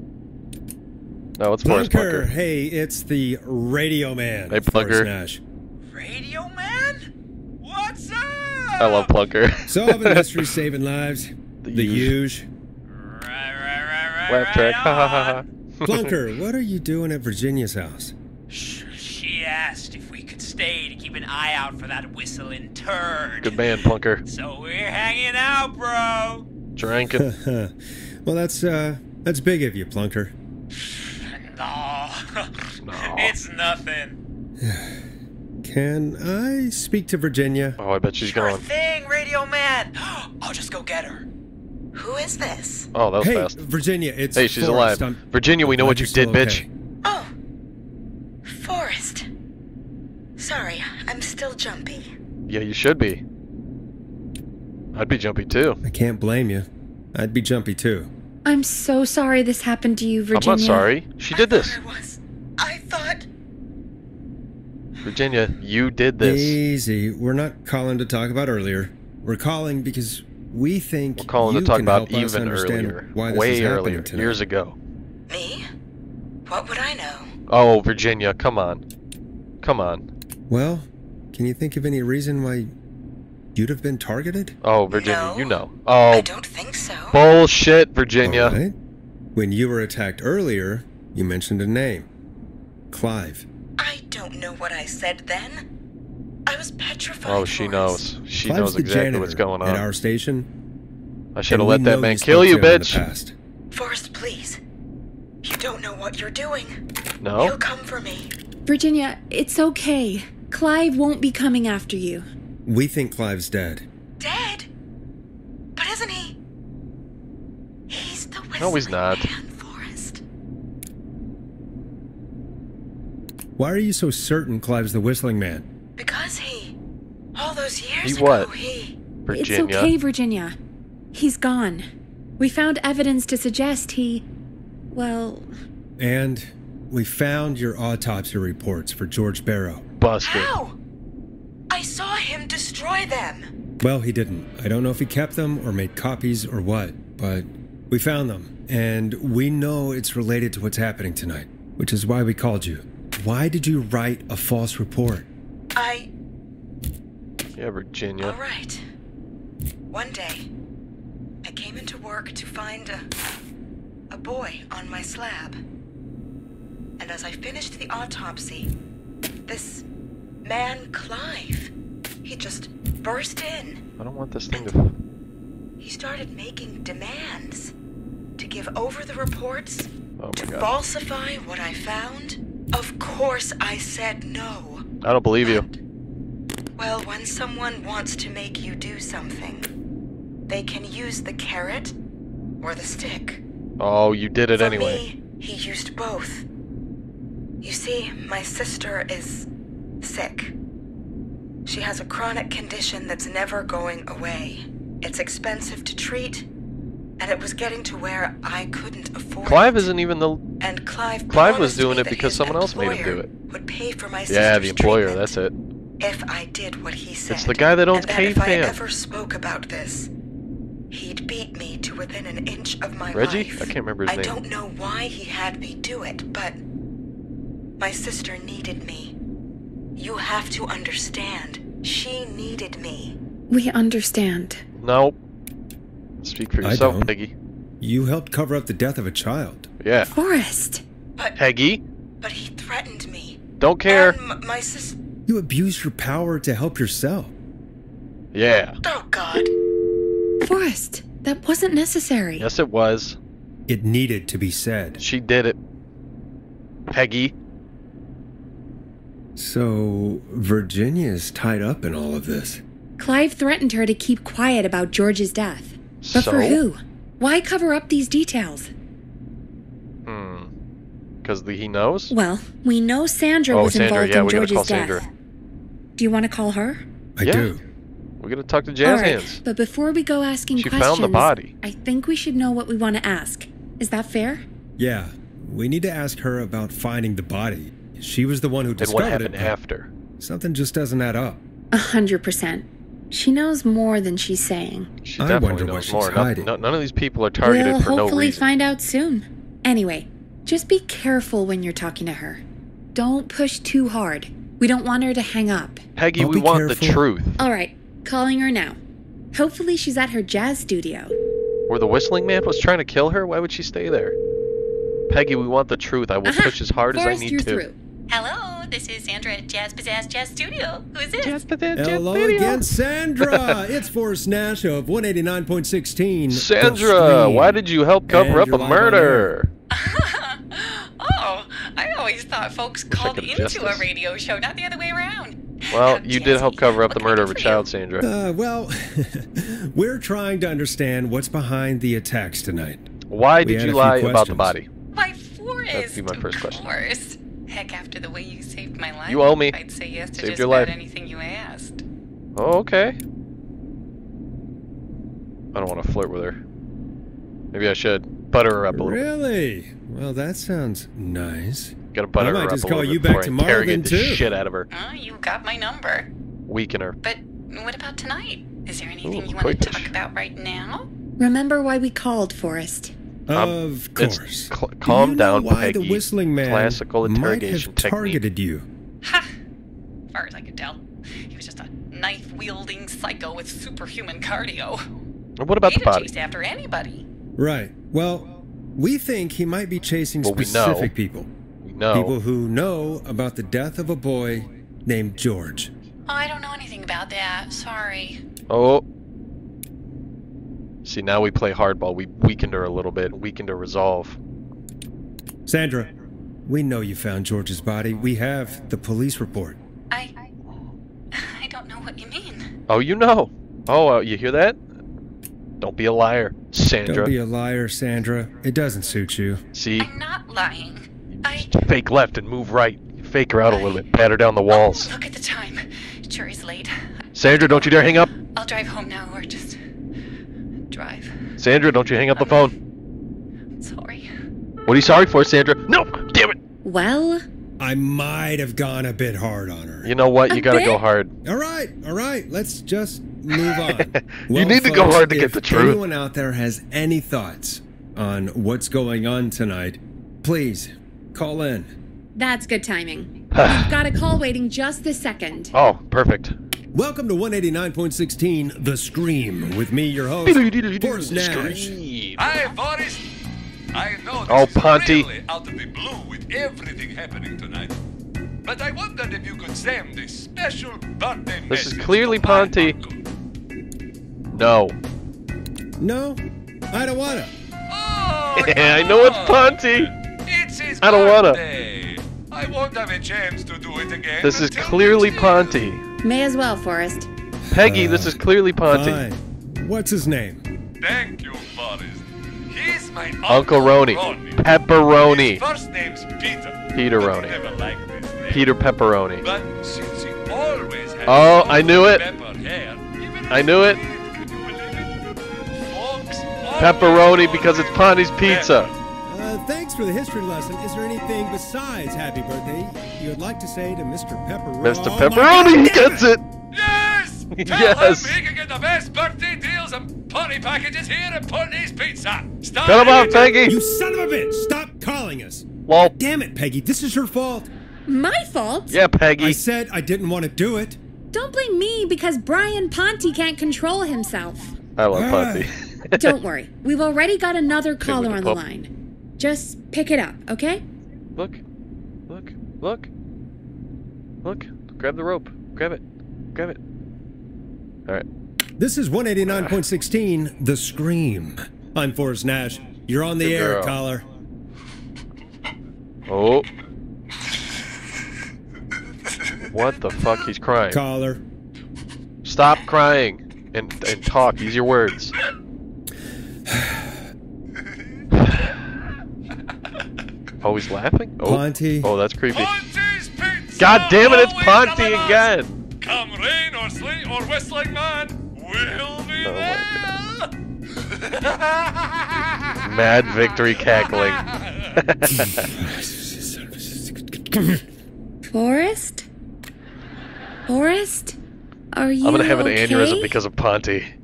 No, it's Plunker, Plunker. hey, it's the Radio Man. Hey, Forrest Plunker. Nash. Radio Man? What's up? I love Plunker. so, Solving mysteries, saving lives. The The huge. huge. Right, right, right, right. Laugh track. On. Plunker, what are you doing at Virginia's house? She asked if we could stay to keep an eye out for that whistling turd. Good man, Plunker. So we're hanging out, bro. Drinking. well, that's uh, that's big of you, Plunker. No. No. it's nothing. Can I speak to Virginia? Oh, I bet she's sure gone. thing, Radio Man. I'll just go get her. Who is this? Oh, that was hey, fast. Virginia, it's Hey, she's Forrest. alive. I'm- Virginia, we know what you did, still bitch. okay. Oh, Forrest. Sorry, I'm still jumpy. Yeah, you should be. I'd be jumpy too. I can't blame you. I'd be jumpy too. I'm so sorry this happened to you, Virginia. I'm not sorry. She did I this. I was. I thought. Virginia, you did this. Easy. We're not calling to talk about earlier. We're calling because we think We're calling you to talk can about help us even understand earlier. Why this Way is happening earlier. tonight. Years ago. Me? What would I know? Oh, Virginia, come on. Come on. Well, can you think of any reason why you'd have been targeted? Oh, Virginia, No. you know. Oh, I Oh, don't think so. bullshit, Virginia. All right. When you were attacked earlier, you mentioned a name. Clive. I don't know what I said then. I was petrified. Oh, she knows. She Clive's knows exactly what's going on. at on. our station. I should have let that man kill you, to him in the bitch. past. Forrest, please. You don't know what you're doing. No. He'll come for me. Virginia, it's okay. Clive won't be coming after you. We think Clive's dead. Dead? But isn't he? He's the whistling No, he's not. man, Forrest. Why are you so certain Clive's the whistling man? Because he. All those years He ago, what? he. Virginia. It's okay, Virginia. He's gone. We found evidence to suggest he. Well, And we found your autopsy reports for George Barrow. Busted. How? I saw him destroy them. Well, he didn't. I don't know if he kept them or made copies or what, but we found them. And we know it's related to what's happening tonight, which is why we called you. Why did you write a false report? I. Yeah, Virginia. All right. One day, I came into work to find a. a boy on my slab. And as I finished the autopsy, this man, Clive, he just burst in. I don't want this thing to. He started making demands to give over the reports, Oh to god. falsify what I found. Of course, I said no. I don't believe you. Well, when someone wants to make you do something, they can use the carrot or the stick. Oh, you did it For anyway. me, he used both. You see, my sister is sick. She has a chronic condition that's never going away. It's expensive to treat, and it was getting to where I couldn't afford Clive it. isn't even the. And Clive Clive was doing it because someone else made him do it. Would pay for my Yeah, the employer. treatment That's it. if I did what he said. It's the guy that owns Cave if I ever spoke about this, he'd beat me to within an inch of my Reggie? life. I can't remember his I name. don't know why he had me do it, but my sister needed me. You have to understand. She needed me. We understand. Nope. Speak for I yourself, don't. Peggy. You helped cover up the death of a child. Yeah. Forrest! But Peggy, but he threatened me. don't care. And m- my sister. You abused your power to help yourself. Yeah. Oh God. Forrest! That wasn't necessary. Yes, it was. It needed to be said. She did it. Peggy. So, Virginia is tied up in all of this. Clive threatened her to keep quiet about George's death. But so? for who? Why cover up these details? Hmm. Because he knows? Well, we know Sandra Oh, was Sandra, involved yeah, in we gotta George's call death. Sandra. Do you want to call her? I Yeah. do. We're gonna talk to All Jazz right, Hands. but before we go asking She questions, found the body. I think we should know what we want to ask. Is that fair? Yeah, we need to ask her about finding the body. She was the one who And discovered what happened it. after? Something just doesn't add up. A hundred percent. She knows more than she's saying. She I wonder what knows she's more. No- hiding. no- none of these people are targeted we'll for no hopefully find out soon. Anyway, just be careful when you're talking to her. Don't push too hard. We don't want her to hang up. Peggy, I'll we be want the truth. All right, calling her now. Hopefully she's at her jazz studio. Where the whistling man was trying to kill her? Why would she stay there? Peggy, we want the truth. I will Aha, push as hard as I Forrest, need you're to. through. Hello, this is Sandra at Jazz Pizzazz Jazz Studio. Who is this? Jazz Pizzazz Jazz Hello again, Sandra. it's Forrest Nash of 189.16. Sandra, why did you help cover up a murder? oh, I always thought folks called into justice. a radio show, not the other way around. Well, you did help cover up the murder of a child. Sandra. Uh, well, we're trying to understand what's behind the attacks tonight. Why we did you lie about the body? Why, Forrest? That'd be my first of question. course. Heck, after the way you saved my life, You owe me. I'd say yes to Saved just your about life. anything you asked. Oh, okay. I don't want to flirt with her. Maybe I should butter her up a little bit. Really? Well, that sounds nice. Gotta butter I might her up just a call little you bit back before I tomorrow interrogate then, the too. shit out of her. Oh, you got my number. Weaken her. But what about tonight? Is there anything Ooh, you want to talk about right now? Remember why we called, Forrest. Of it's course. cl- Do calm you know down, why Peggy. the whistling man Classical might interrogation have technique. targeted you? Ha! As far as I could tell, he was just a knife-wielding psycho with superhuman cardio. And what about He'd the have body? chased after anybody. Right. Well, we think he might be chasing Well, we specific people. We know. People who know about the death of a boy named George. Oh, I don't know anything about that. Sorry. Oh. See, now we play hardball. We weakened her a little bit, weakened her resolve. Sandra, we know you found George's body. We have the police report. I. I don't know what you mean. Oh, you know. Oh, uh, you hear that? Don't be a liar, Sandra. Don't be a liar, Sandra. It doesn't suit you. See, I'm not lying. I. fake left and move right. Fake her out a little bit. Pat her down the walls. Oh, look at the time. It sure is late. Sandra, don't you dare hang up. I'll drive home now, or just drive. Sandra, don't you hang up the phone. Sorry. What are you sorry for, Sandra? No, damn it. Well, I might have gone a bit hard on her. You know what? A You gotta go hard. All right, all right. Let's just move on. You Well, need to go hard to get the truth. anyone out there has any thoughts on what's going on tonight, please call in. that's good timing. Ah. We've got a call waiting just this second. Oh, perfect. Welcome to 189.16 The Scream with me, your host, Forrest Nash. Scream. Hi, Forrest. I know this Oh, is Ponty. really out of the blue with everything happening tonight. But I wondered if you could send a special birthday This is clearly to Ponty. No. No, I don't want to. Oh, Yeah, I know it's come. Ponty. It's his I don't wanna. Birthday. I won't have a chance to do it again. This is clearly next. Ponty. May as well, Forrest. Peggy, Uh, this is clearly Ponty. Fine. What's his name? Thank you, Forrest. He's my uncle, Uncle Roni. Ronnie. Pepperoni. His first name's Peter. Peter but Roni. never liked this name. Peter Pepperoni. But since he always had Oh, I knew it. hair, I knew it. Could you believe it? Pepperoni because it's Ponty's Pizza. Uh, thanks for the history lesson. Is there anything besides happy birthday you would like to say to Mr. Pepperoni? Mr. Oh Pepperoni, he gets it. Yes! Tell Yes. him he can get the best birthday deals and party packages here at Ponty's Pizza. Start Cut him off. Peggy. You son of a bitch! Stop calling us! Well, Damn it, Peggy, this is your fault. My fault? yeah, Peggy. I said I didn't want to do it. Don't blame me because Brian Ponty can't control himself. I love Ah. Ponty. Don't worry. We've already got another caller on the pup. line. Just pick it up, okay? Look, look, look, look. Grab the rope. Grab it. Grab it. All right. This is 189.16, The Scream. I'm Forrest Nash. You're on the Good air, girl. caller. Oh. What the fuck? He's crying. Caller. Stop crying and and talk. Use your words. Oh, he's laughing. Oh, Ponty. oh, that's creepy. Ponty's Pizza. God damn it! It's Ponty again. Come rain or sleet or whistling man, we'll be Oh my there. Mad victory cackling. Forrest? Forrest? Are you I'm gonna have an aneurysm because of Ponty.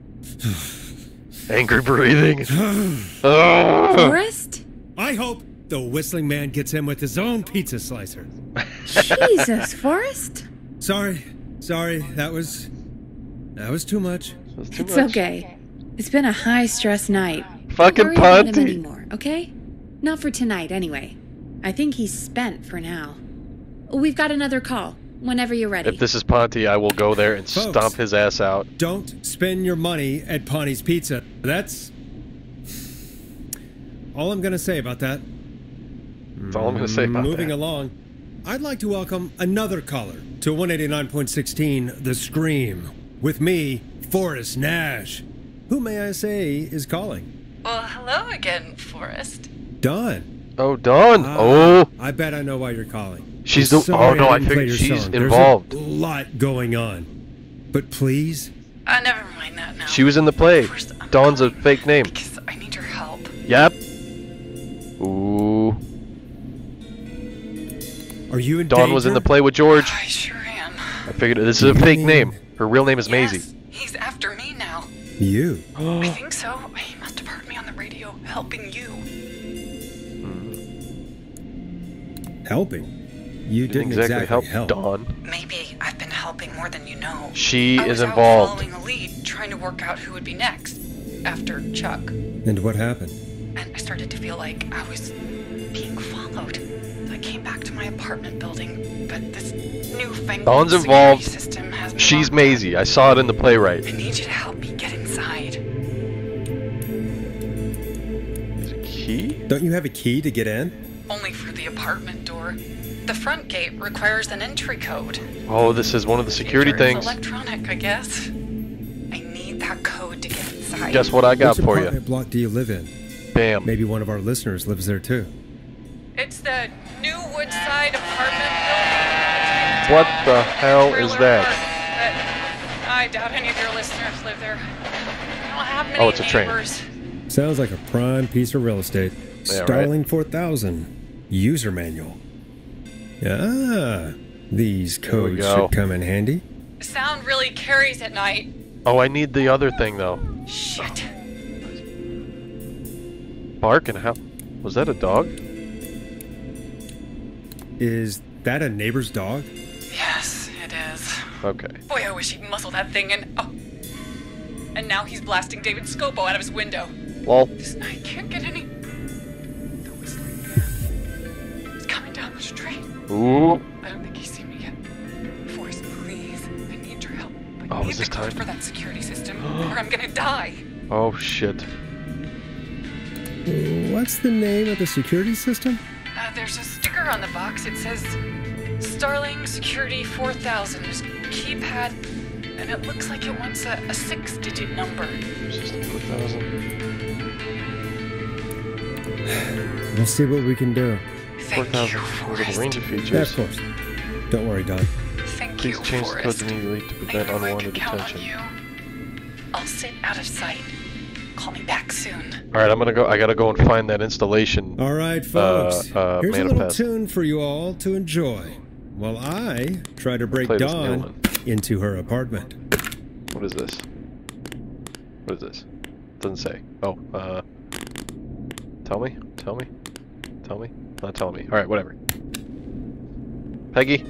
Angry breathing. Forrest? I hope the whistling man gets in with his own pizza slicer. Jesus, Forrest? Sorry, sorry, that was. That was too much. That's too It's much. okay. It's been a high stress night. Fucking Don't worry about him anymore, okay? Not for tonight, anyway. I think he's spent for now. We've got another call. Whenever you're ready. If this is Ponty, I will go there and Folks. stomp his ass out. Don't spend your money at Ponty's Pizza. That's. All I'm gonna say about that. That's all I'm gonna say about Moving that. along, I'd like to welcome another caller to 189.16 The Scream with me, Forrest Nash. Who may I say is calling? Well, hello again, Forrest. Dawn. Oh, Dawn. Ah, Oh, I bet I know why you're calling. She's I'm the- oh, no, I didn't figured she's song. There's involved. a lot going on. But please, Uh, never mind that now. she was in the play. First, I'm Dawn's a fake name. Because I need your help. Yep. Are you in Dawn was in the play with George. I sure am. I figured this is a fake name. Her real name is Maisie. He's after me now. You. I think so. He must have heard me on the radio helping you. Mm-hmm. Helping. You Didn't didn't exactly help help. Dawn. Maybe I've been helping more than you know. She I is was out involved. following a lead, trying to work out who would be next after Chuck, And what happened? and I started to feel like I was being followed. My apartment building, but this newfangled Dawn's security involved. system has me She's locked Maisie. I saw it in the playwright. I need you to help me get inside. Is it key? Don't you have a key to get in? Only for the apartment door. The front gate requires an entry code. Oh, this is one of the security Door things. Electronic, I guess. I need that code to get inside. Guess what I got Which for you? apartment block do you live in? Bam. Maybe one of our listeners lives there too. It's the New Woodside apartment building. What the hell is Trailer that? I doubt any of your listeners live there. Don't have many Oh, it's a train. neighbors. Sounds like a prime piece of real estate. Yeah, right. 4000. User manual. Ah, these codes should come in handy. Sound really carries at night. Oh, I need the other thing though. Shit. Bark and how? Was that a dog? Is that a neighbor's dog? Yes, it is. Okay. Boy, I wish he'd muzzle that thing and oh. And now he's blasting David Scopo out of his window. Well, This night can't get any. The whistling man. He's coming down the street. ooh. I don't think he's seen me yet. Forrest, please. I need your help. I Oh, need is the this time? for that security system, or I'm gonna die. Oh shit. What's the name of the security system? Uh, there's a sticker on the box. It says Starling Security 4000. There's keypad, and it looks like it wants a, a six-digit number. System 4000. We'll see what we can do. Thank 4000. you, What are the Forrest. range of Yeah, features? of course. Dawn't worry, Don. Thank Please you, change the Forrest. codes immediately to prevent I unwanted can count on attention. you. I'll sit out of sight. Call me back soon. All right, I'm gonna go. I gotta go and find that installation. All right, folks. Uh, uh, Here's a little tune for you all to enjoy while I try to break Play this new Dawn into her apartment. What is this? What is this? Doesn't say. Oh, uh. Tell me? Tell me? Tell me? Not telling me. Alright, whatever. Peggy?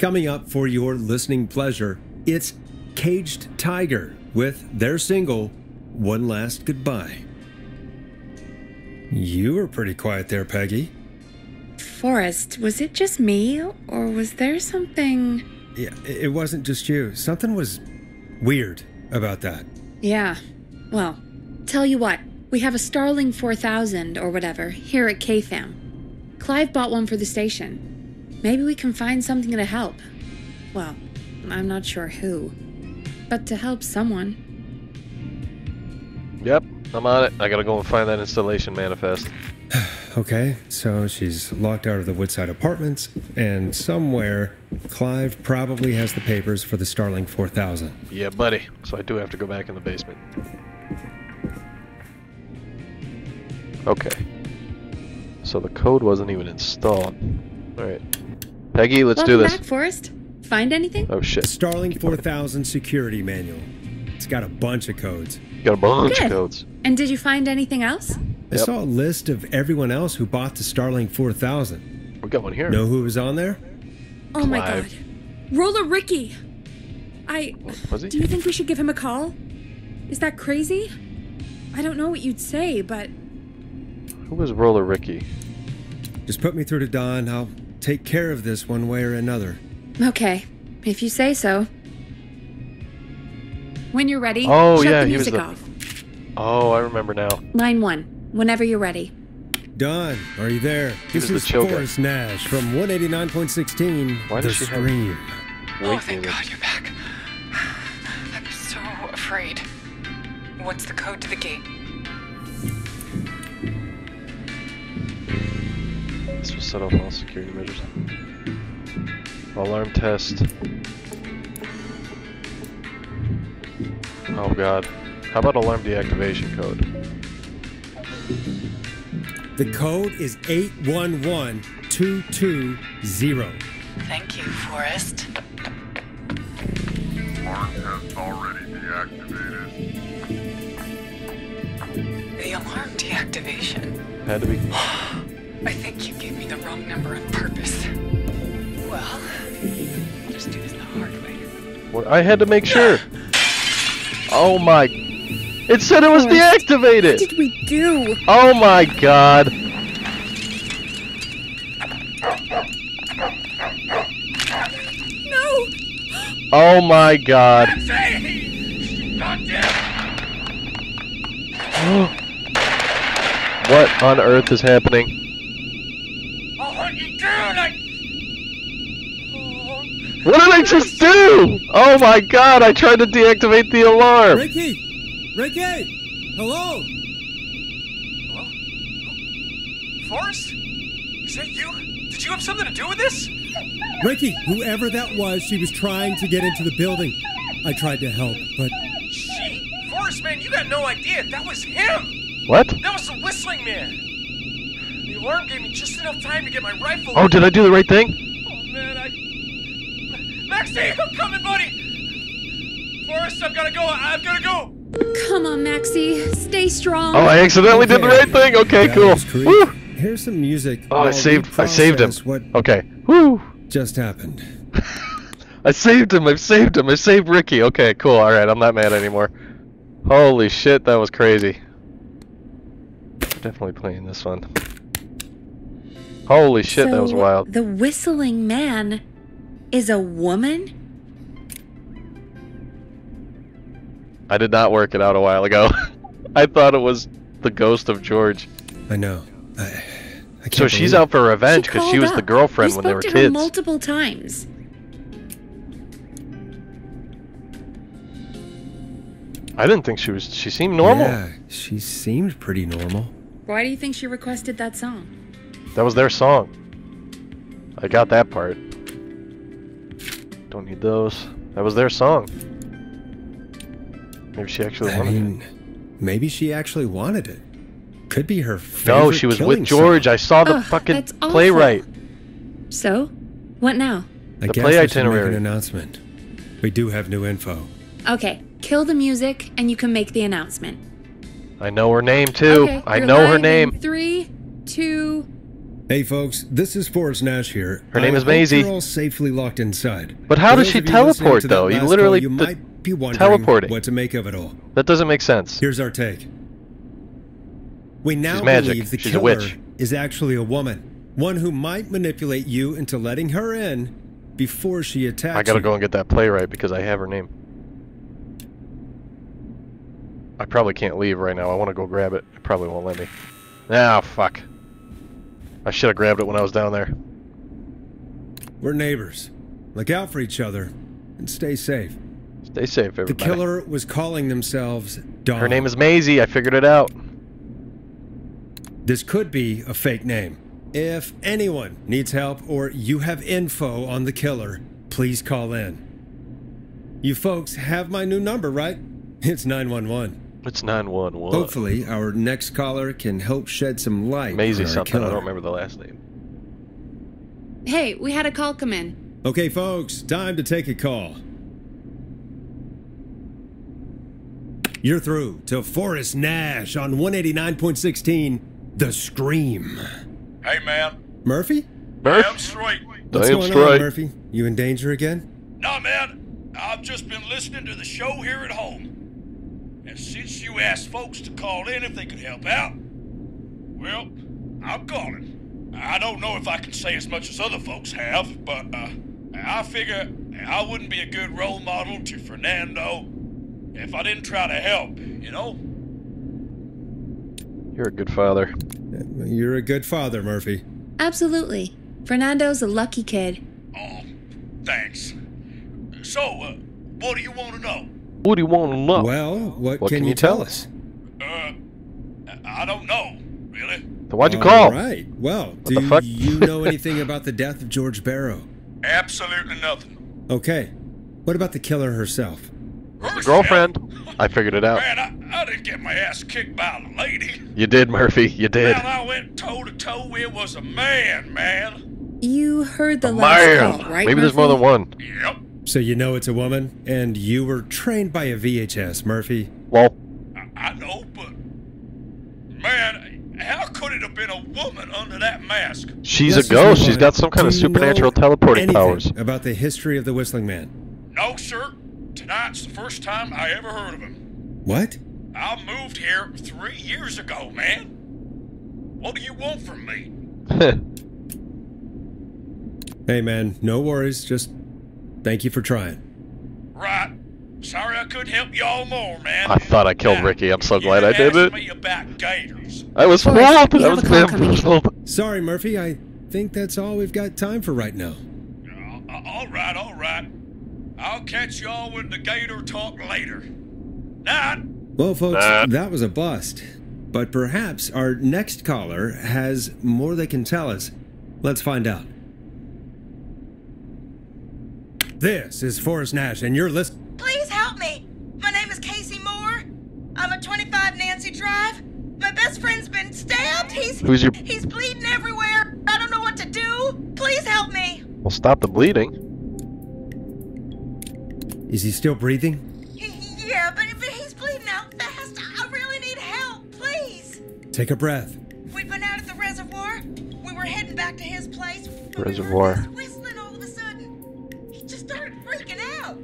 Coming up for your listening pleasure, it's Caged Tiger with their single, One Last Goodbye. You were pretty quiet there, Peggy. Forrest, was it just me, or was there something. Yeah, it wasn't just you. Something was weird about that. Yeah. Well, tell you what, we have a Starling 4000 or whatever here at KFAM. Clive bought one for the station. Maybe we can find something to help. Well, I'm not sure who, but to help someone. Yep, I'm on it. I gotta go and find that installation manifest. Okay, so she's locked out of the Woodside Apartments, and somewhere, Clive probably has the papers for the Starling 4000. Yeah, buddy. So I do have to go back in the basement. Okay. So the code wasn't even installed. Alright. Peggy, let's Welcome do this. back, Forrest. Find anything? Oh shit. Starling 4000 security manual. It's got a bunch of codes. Got a bunch Good. of codes. And did you find anything else? I Yep. saw a list of everyone else who bought the Starling 4000. We got one here. Know who was on there? Oh my god. Roller Ricky! I. Was he? Do you think we should give him a call? Is that crazy? I don't know what you'd say, but. Who was Roller Ricky? Just put me through to Dawn. I'll take care of this one way or another. Okay, if you say so. When you're ready, Oh, shut yeah, the music the- off. Oh, I remember now. Line one, whenever you're ready. Dawn, are you there? He This was is the chill guy. Forrest Nash from 189.16. Why the does she have- Oh, thank wait. God you're back. I'm so afraid. What's the code to the gate? This will set off all security measures. Alarm test. Oh god. How about alarm deactivation code? The code is 811220. Thank you, Forrest. Alarm test already deactivated. The alarm deactivation. Had to be. I think you gave me the wrong number on purpose. Well, I'll just do this the hard way. What? I had to make sure. Oh my. It said it was deactivated. What did we do? Oh my god. No! Oh my god. what on earth is happening? I'll hunt you down! I... What did I just do? Oh my god, I tried to deactivate the alarm. Ricky! Ricky! Hello! Hello? Forrest? Is that you? Did you have something to do with this? Ricky, whoever that was, she was trying to get into the building. I tried to help, but She? Forrest, man, you got no idea. That was him! What? That was the whistling man! The alarm gave me just enough time to get my rifle. Oh, did I do the right thing? Oh, man, I. Maxie, I'm coming, buddy! Forrest, I've gotta go. I've gotta go! Come on, Maxie. Stay strong. Oh, I accidentally did the right thing. Okay, cool. Goddess Woo. Here's some music. Oh, I saved. I saved him. What Okay. Woo. just happened? I saved him. I saved him. I saved Ricky. Okay, cool. All right, I'm not mad anymore. Holy shit, that was crazy. Definitely playing this one. Holy shit, that was wild. The whistling man is a woman? I did not work it out a while ago. I thought it was the ghost of George. I know. I, I can't So she's believe- out for revenge because she called was the girlfriend we when they spoke were to her multiple times. I didn't think she was. She seemed normal. Yeah, she seemed pretty normal. Why do you think she requested that song? That was their song. I got that part. Don't need those. That was their song. Maybe she actually I wanted it. mean, maybe she actually wanted it. Could be her favorite No, she was with George. song. I saw the Ugh, fucking that's awful. playwright. So, what now? I the guess play I should make itinerary. an announcement. We do have new info. Okay, kill the music and you can make the announcement. I know her name too. Okay, I know her name. Three, two. Hey folks, this is Forrest Nash here. Her name I is Maisie. You're all safely locked inside. But how does she of you listening teleport, though? You literally call, you might be wondering teleporting. what to make of it all. That doesn't make sense. Here's our take. We now She's magic. believe the She's a killer witch. is actually a woman, one who might manipulate you into letting her in before she attacks I gotta you. go and get that playwright because I have her name. I probably can't leave right now. I want to go grab it. It probably won't let me. Ah, fuck. I should have grabbed it when I was down there. We're neighbors. Look out for each other and stay safe. Stay safe, everybody. The killer was calling themselves Dawn. Her name is Maisie. I figured it out. This could be a fake name. If anyone needs help or you have info on the killer, please call in. You folks have my new number, right? It's 911. It's 911. Hopefully, our next caller can help shed some light Maisie on our something. I don't remember the last name. Hey, we had a call come in. Okay, folks, time to take a call. You're through to Forrest Nash on 189.16 The Scream. Hey, man. Murphy? Murph? I'm straight. What's Damn going straight. on, Murphy? You in danger again? Nah, man. I've just been listening to the show here at home. And since you asked folks to call in if they could help out, well, I'm calling. I don't know if I can say as much as other folks have, but uh, I figure I wouldn't be a good role model to Fernando if I didn't try to help, you know? You're a good father. You're a good father, Murphy. Absolutely. Fernando's a lucky kid. Oh, thanks. So, uh, what do you want to know? What do you want to know? Well, what, What can, can you you tell tell us? Uh, I don't know, really. Then why'd you All call? right. Well, the do fuck? you know anything about the death of George Barrow? Absolutely nothing. Okay. What about the killer herself? The girlfriend. I figured it out. Man, I, I didn't get my ass kicked by a lady. You did, Murphy. You did. Man, I went toe to toe. It was a man, man. You heard the A last man. call, right? Maybe there's more than one. Yep. So you know it's a woman, and you were trained by a VHS, Murphy. Well, I, I know, but man, how could it have been a woman under that mask? she's Let's a ghost. She's got some kind Do of you supernatural know teleporting powers. About the history of the Whistling Man. No, sir. Tonight's the first time I ever heard of him. What? I moved here three years ago, man. What do you want from me? Hey, man, no worries. Just thank you for trying. Right. Sorry I couldn't help y'all more, man. I thought I killed Now, Ricky. I'm so you glad I did it. me about gators. I was Forrest, flop. we I was a call coming in. flop. Sorry, Murphy. I think that's all we've got time for right now. Uh, all right, all right. I'll catch y'all with the gator talk later. Night. Well, folks, Nah. that was a bust. But perhaps our next caller has more they can tell us. Let's find out. This is Forrest Nash, and you're listening. Please help me. My name is Casey Moore. I'm at 25 Nancy Drive. My best friend's been stabbed. He's Who's your- He's bleeding everywhere. I don't know what to do. Please help me. Well, stop the bleeding. Is he still breathing? Yeah, but, but he's bleeding out fast. I really need help. Please. Take a breath. We'd been out at the reservoir. We were heading back to his place. Reservoir. We started freaking out.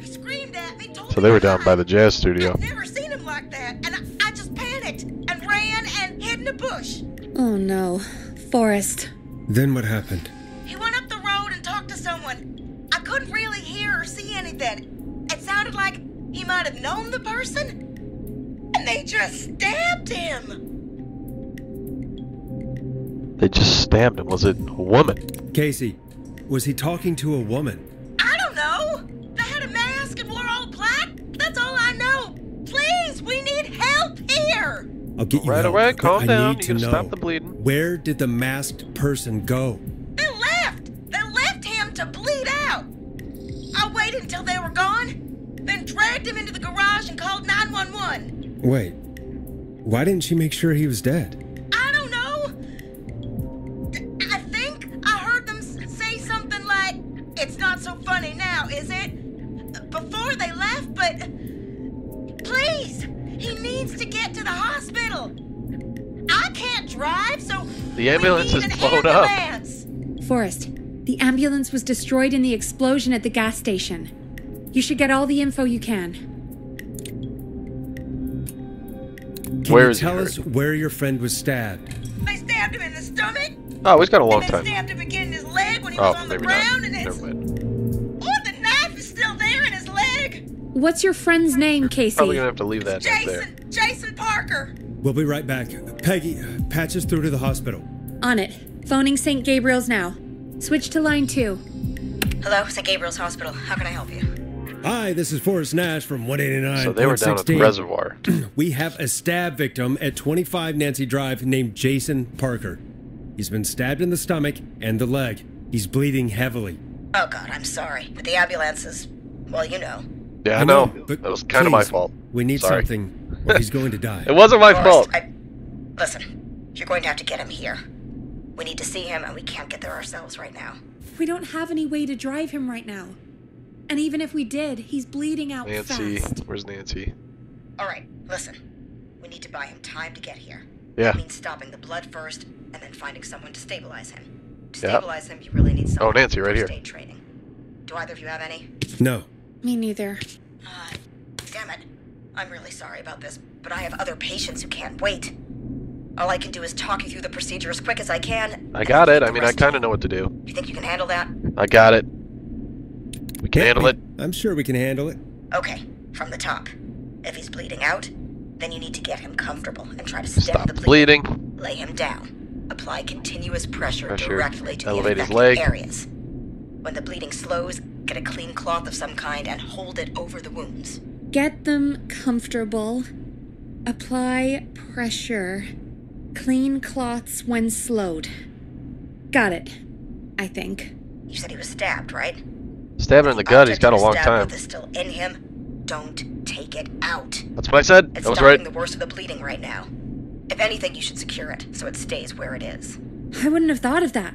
He screamed at me. Told So they were down by the jazz studio. I've never seen him like that, and I, I just panicked and ran and hid in a bush. Oh no. Forrest. Then what happened? He went up the road and talked to someone. I couldn't really hear or see anything. It sounded like he might have known the person, and they just stabbed him. They just stabbed him. Was it a woman? Casey, was he talking to a woman? I don't. They had a mask and wore all black. That's all I know. Please, we need help here. I'll get you Right help, away. but Calm I. Need You to gotta know, stop the bleeding. Where did the masked person go? They left. They left him to bleed out. I waited until they were gone, then dragged him into the garage and called 911. Wait, why didn't she make sure he was dead? Funny is it? Before they left, but please, he needs to get to the hospital. I can't drive, so The ambulance is need an blown up. ambulance. Forrest, the ambulance was destroyed in the explosion at the gas station. You should get all the info you can. Can Where you is tell hurt? us where your friend was stabbed? They stabbed him in the stomach, Oh, he's got a long and then time. stabbed him again in his leg when he Oh, was on the maybe not. ground, and his What's your friend's name, Casey? Probably gonna have to leave that right there. Jason, Jason Parker. We'll be right back. Peggy, uh, patch us through to the hospital. On it. Phoning St. Gabriel's now. Switch to line two. Hello, St. Gabriel's Hospital. How can I help you? Hi, this is Forrest Nash from 189. So they were down at the reservoir. We have a stab victim at 25 Nancy Drive named Jason Parker. He's been stabbed in the stomach and the leg. He's bleeding heavily. Oh God, I'm sorry, but the ambulance is, well, you know. Yeah, I know. but That was kind of my fault. We need Sorry. something, or he's going to die. It wasn't my Forrest, fault. I, listen, you're going to have to get him here. We need to see him, and we can't get there ourselves right now. We don't have any way to drive him right now. And even if we did, he's bleeding out Nancy, fast. where's Nancy? All right, listen. We need to buy him time to get here. Yeah. That means stopping the blood first, and then finding someone to stabilize him. To Yeah. stabilize him, you really need oh, someone Oh, Nancy, with right here. first training. Do either of you have any? No. Me neither. Uh, damn it. I'm really sorry about this, but I have other patients who can't wait. All I can do is talk you through the procedure as quick as I can. I got it. I mean, I kind of know what to do. You think you can handle that? I got it. We can handle it. I'm sure we can handle it. Okay, from the top. If he's bleeding out, then you need to get him comfortable and try to stem Stop the bleeding. bleeding. Lay him down. Apply continuous pressure, Pressure. directly to Elevate the his affected leg. areas. When the bleeding slows, get a clean cloth of some kind and hold it over the wounds. Get them comfortable. Apply pressure. Clean cloths when slowed. Got it. I think. You said he was stabbed, right? Stabbing in the gut. he's got a of the long stab time. wound is still in him. Don't take it out. That's what I said. It's That was stopping right. the worst of the bleeding right now. If anything, you should secure it so it stays where it is. I wouldn't have thought of that.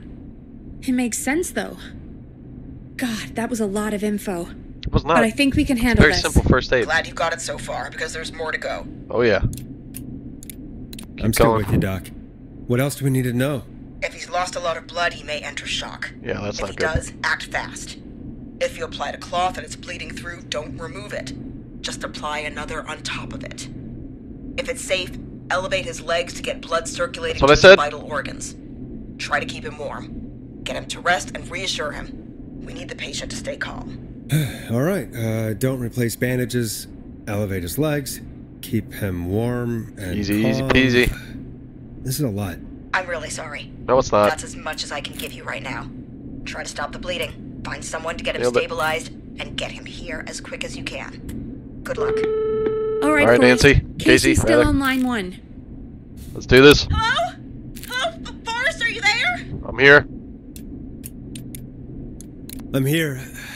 It makes sense, though. God, that was a lot of info. It was not. But I think we can handle Very this. simple first aid. Glad you got it so far because there's more to go. Oh yeah. I'm still with you, Doc. What else do we need to know? If he's lost a lot of blood, he may enter shock. Yeah, that's if not he does, act fast. If you apply a cloth and it's bleeding through, don't remove it. Just apply another on top of it. If it's safe, elevate his legs to get blood circulating That's what to I his said. vital organs. Try to keep him warm. Get him to rest and reassure him. We need the patient to stay calm. All right. Uh, don't replace bandages. Elevate his legs. Keep him warm and Easy, easy calm. peasy. This is a lot. I'm really sorry. No, it's not. That's as much as I can give you right now. Try to stop the bleeding. Find someone to get him Nailed it. stabilized and get him here as quick as you can. Good luck. All right, All right, Forrest. Nancy. Casey, Casey's still rather. on line one. Let's do this. Hello? Hello, Forrest, are you there? I'm here. I'm here.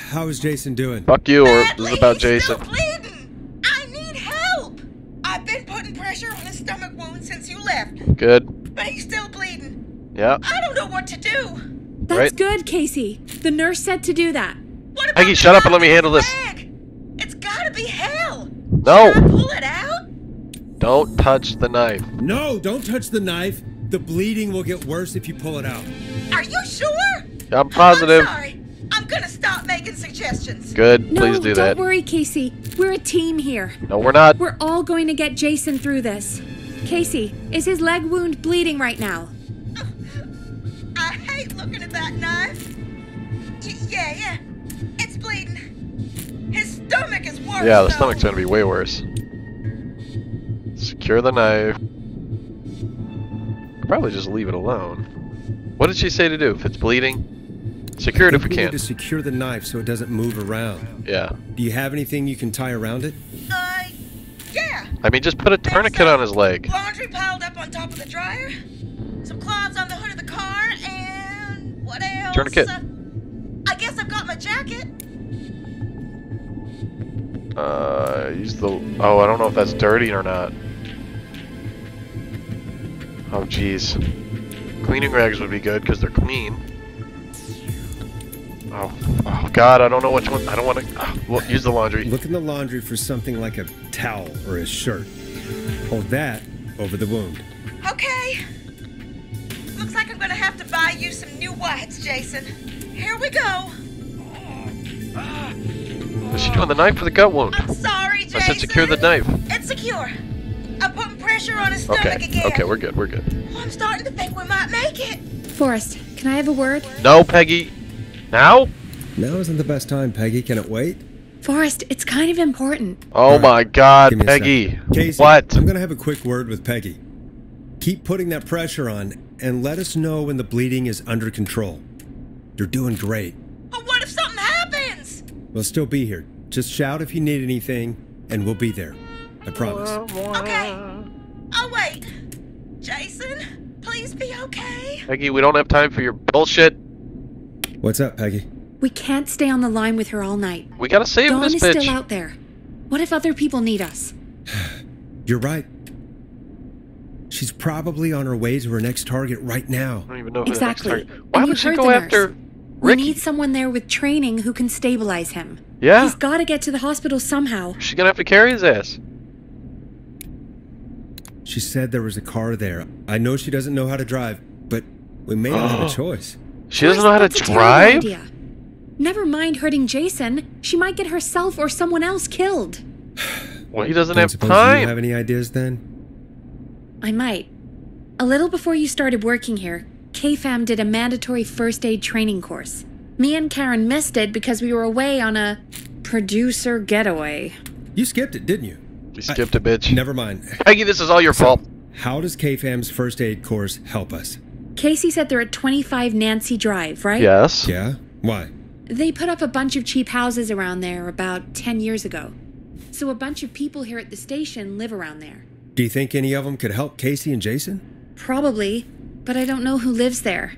How is Jason doing? Fuck you, or this Badly, is about Jason. Bleeding. I need help. I've been putting pressure on his stomach wound since you left, Good. but he's still bleeding. Yeah. I don't know what to do. That's Right. good, Casey. The nurse said to do that. What about Peggy, shut up and let me handle this. leg? It's gotta be hell. No. Pull it out? Don't touch the knife. No, don't touch the knife. The bleeding will get worse if you pull it out. Are you sure? I'm positive. I'm sorry. I'm gonna stop making suggestions. Good. No, Please do that. don't worry, Casey. We're a team here. No, we're not. We're all going to get Jason through this. Casey, is his leg wound bleeding right now? I hate looking at that knife. Y- yeah, yeah. It's bleeding. His stomach is worse. Yeah, the though. stomach's gonna be way worse. Secure the knife. Probably just leave it alone. What did she say to do? If it's bleeding, secure it if we we can. need to secure the knife so it doesn't move around. Yeah. Do you have anything you can tie around it? Uh, yeah. I mean, just put a tourniquet on his leg. Laundry piled up on top of the dryer. Some cloths on the hood of the car, and what else? Tourniquet. Uh, I guess I've got my jacket. Uh, Uh, use the. Oh, I don't know if that's dirty or not. Oh, jeez. Cleaning rags would be good because they're clean. Oh, oh, God, I don't know which one. I don't want to. Ah, well, use the laundry. Look in the laundry for something like a towel or a shirt. Hold that over the wound. Okay. Looks like I'm gonna have to buy you some new whites, Jason. Here we go. What's she doing? The knife for the gut wound. I'm sorry, Jason. I said secure the knife. It's secure. I'm putting pressure on his stomach Okay. again. Okay, we're good. We're good. Oh, I'm starting to think we might make it. Forrest, can I have a word? No, Peggy. Now? Now isn't the best time, Peggy. Can it wait? Forrest, it's kind of important. Oh my God, Give me a Peggy. Casey, What? I'm gonna have a quick word with Peggy. Keep putting that pressure on and let us know when the bleeding is under control. You're doing great. But what if something happens? We'll still be here. Just shout if you need anything, and we'll be there. I promise. Okay. I'll wait. Jason, please be okay. Peggy, we don't have time for your bullshit. What's up, Peggy? We can't stay on the line with her all night. We gotta save Dawn this is still out there. What if other people need us? You're right. She's probably on her way to her next target right now. I don't even know who the next Exactly. target- Why And would she go the nurse. after We need someone there with training who can stabilize him. Yeah. He's got to get to the hospital somehow. She's gonna have to carry his ass. She said there was a car there. I know she doesn't know how to drive, but we may not have Oh. a choice. She doesn't know how to That's a terrible drive? idea. Never mind hurting Jason. She might get herself or someone else killed. Well, he doesn't Don't have suppose time. you have any ideas then? I might. A little before you started working here, KFAM did a mandatory first aid training course. Me and Karen missed it because we were away on a producer getaway. You skipped it, didn't you? You skipped a bitch. Never mind. Peggy, this is all your fault. How does KFAM's first aid course help us? Casey said they're at 25 Nancy Drive, right? Yes. Yeah? Why? They put up a bunch of cheap houses around there about 10 years ago. So a bunch of people here at the station live around there. Do you think any of them could help Casey and Jason? Probably, but I don't know who lives there.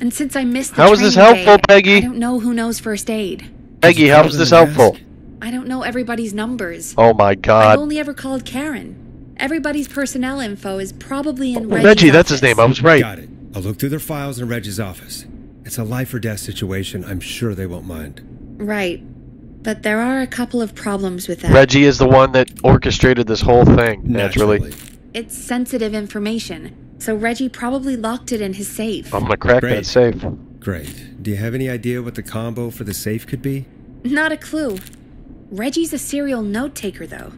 And since I missed the How is this helpful, day, Peggy? I don't know who knows first aid. Peggy, how is this helpful? I don't know everybody's numbers. Oh my god. I've only ever called Karen. Everybody's personnel info is probably in oh, Reggie's Reggie, that's his name. I was right. Got it. I'll look through their files in Reggie's office. It's a life or death situation. I'm sure they won't mind. Right. But there are a couple of problems with that. Reggie is the one that orchestrated this whole thing, naturally. It's sensitive information, so Reggie probably locked it in his safe. I'm gonna crack that Great. safe. Great. Do you have any idea what the combo for the safe could be? Not a clue. Reggie's a serial note taker, though.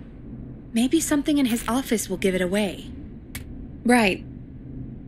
Maybe something in his office will give it away. Right.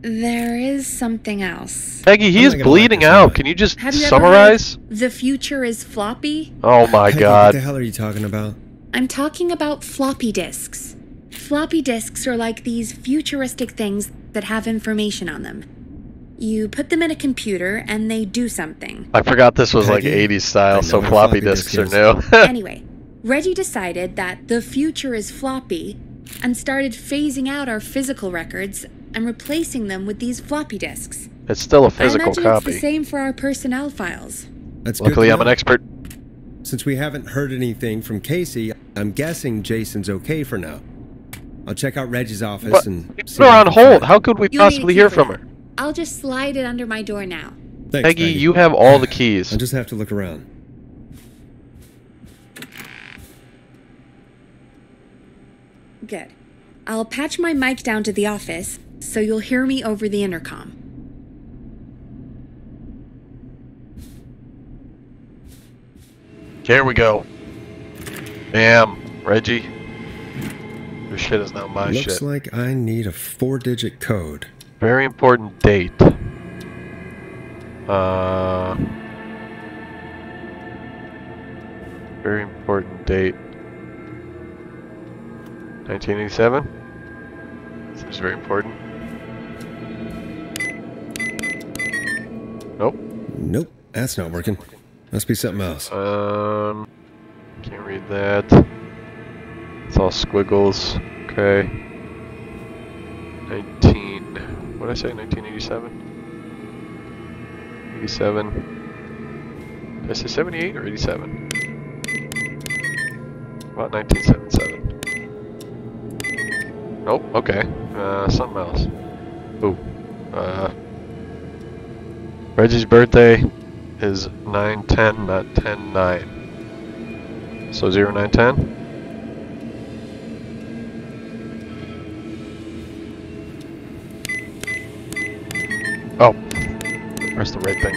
There is something else. Peggy, he I'm is bleeding out. Can you just Have you ever summarize? heard the future is floppy? Oh my Peggy, What the hell are you talking about? I'm talking about floppy disks. Floppy disks are like these futuristic things that have information on them. You put them in a computer and they do something. I forgot this was like 80s style, so floppy floppy disks disk are new. anyway, Reggie decided that the future is floppy and started phasing out our physical records and replacing them with these floppy disks. it's still a physical imagine it's the same for our personnel files. That's good Luckily, to I'm an expert. Since we haven't heard anything from Casey, I'm guessing Jason's okay for now. I'll check out Reggie's office But and we see put her what I on hold. How could we You'll need a possibly hear from her? I'll just slide it under my door now. Thanks, Peggy, you have all the keys. I just have to look around. Good. I'll patch my mic down to the office so you'll hear me over the intercom. Here we go. Damn, Reggie. Your shit is not my Looks shit. Looks like I need a four-digit code. Very important date. Uh. Very important date. 1987. This is very important. Nope. That's not working. Must be something else. Um, can't read that. It's all squiggles. Okay. 19. What did I say? 1987? 87. Did I say 78 or 87? About 1977. Nope, okay. Uh, something else. Ooh. Uh, Reggie's birthday is 910, not 109. So 0910? Oh. Press the right thing.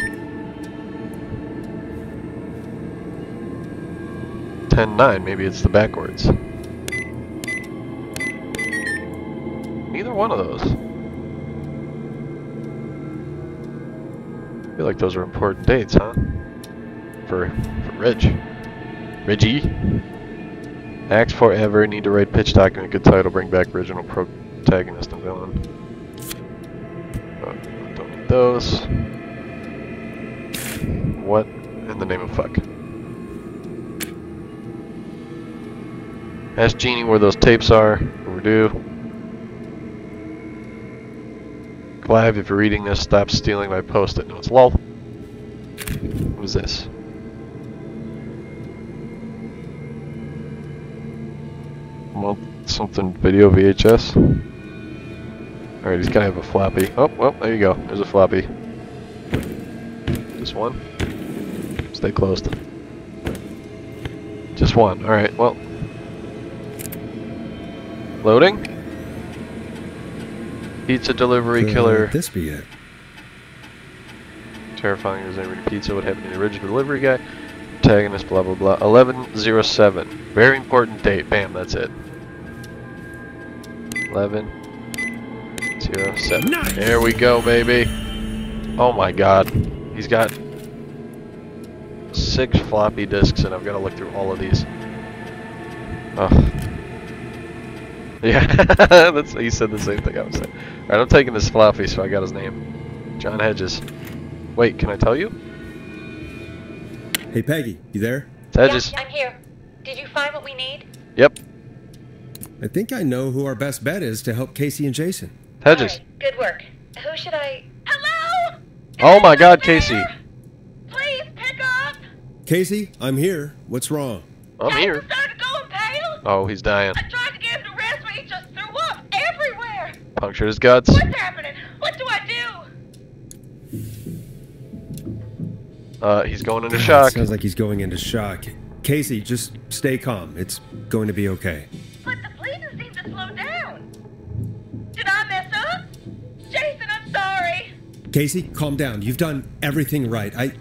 10-9, maybe it's the backwards. Neither one of those. Feel like those are important dates, huh? For, for Reg. Reggie. Acts forever, need to write pitch document, good title, bring back original protagonist and villain. Oh, don't need those. What in the name of fuck? Ask Genie where those tapes are. Overdue. Clive, if you're reading this, stop stealing my post-it notes. Lol. What is this? Well, something video VHS. Alright, he's gotta have a floppy. Oh, well, there you go. There's a floppy. Just one? Stay closed. Just one. Alright, well, Loading. Pizza delivery killer. This be it? Terrifying as every pizza. What happened to the original delivery guy? Protagonist. Blah blah blah. 1107. Very important date. Bam. That's it. 1107. Nice. There we go, baby. Oh my God. He's got six floppy disks, and I've got to look through all of these. Ugh. Yeah, that's he said the same thing I was saying. Alright, I'm taking this floppy, so I got his name. John Hedges. Wait, can I tell you? Hey, Peggy, you there? It's Hedges. Yeah, I'm here. Did you find what we need? Yep, I think I know who our best bet is to help Casey and Jason. Hedges. Alright, good work. Who should I... Hello? Oh my God, There? Casey. Please pick up. Casey, I'm here. What's wrong? I'm here. Jason started going pale. Oh, he's dying. I tried to get him to rest, but he just threw up everywhere. Punctured his guts. What's happening? What do I do? Uh, he's going into shock. Sounds like he's going into shock. Casey, just stay calm. It's going to be okay. But the bleeding seemed to slow down. Did I mess up? Jason, I'm sorry. Casey, calm down. You've done everything right. I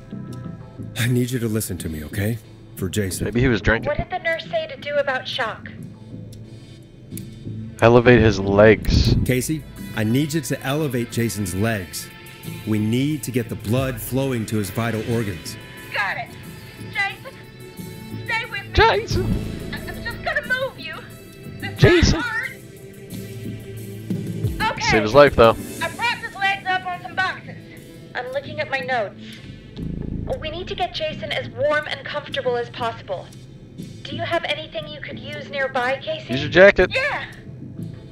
I need you to listen to me, okay? For Jason. Maybe he was drinking. What did the nurse say to do about shock? Elevate his legs. Casey, I need you to elevate Jason's legs. We need to get the blood flowing to his vital organs. Got it. Jason, stay with me. Jason. I- I'm just gonna move you. This Jason. hurt. Okay. Save his life, though. I propped his legs up on some boxes. I'm looking at my notes. We need to get Jason as warm and comfortable as possible. Do you have anything you could use nearby, Casey? Use your jacket. Yeah.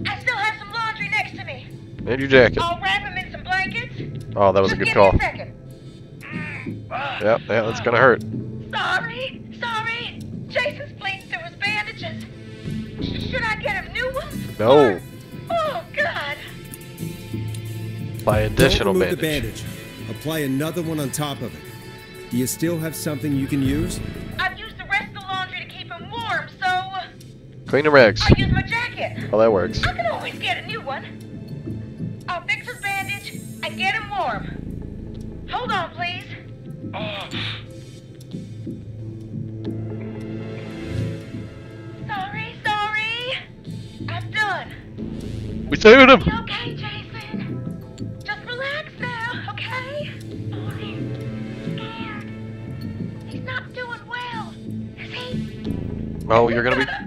I still have some laundry next to me. And your jacket. I'll wrap him in some blankets. Oh, that was a good give call. Me a second. Yep, yeah, that's gonna hurt. Sorry, sorry. Jason's bleeding through his bandages. Sh- Should I get him new ones? No. Or- Oh, God. Apply additional Don't remove bandage. the bandage. Apply another one on top of it. Do you still have something you can use? I've used the rest of the laundry to keep him warm, so Clean the rags. I use my jacket. Oh, that works. I can always get a new one. I'll fix his bandage and get him warm. Hold on, please. Oh. Sorry, sorry. I'm done. We saved him. You okay, Jason? Just relax now, okay? Sorry. Scared. He's not doing well. Is he? Oh, you're gonna be.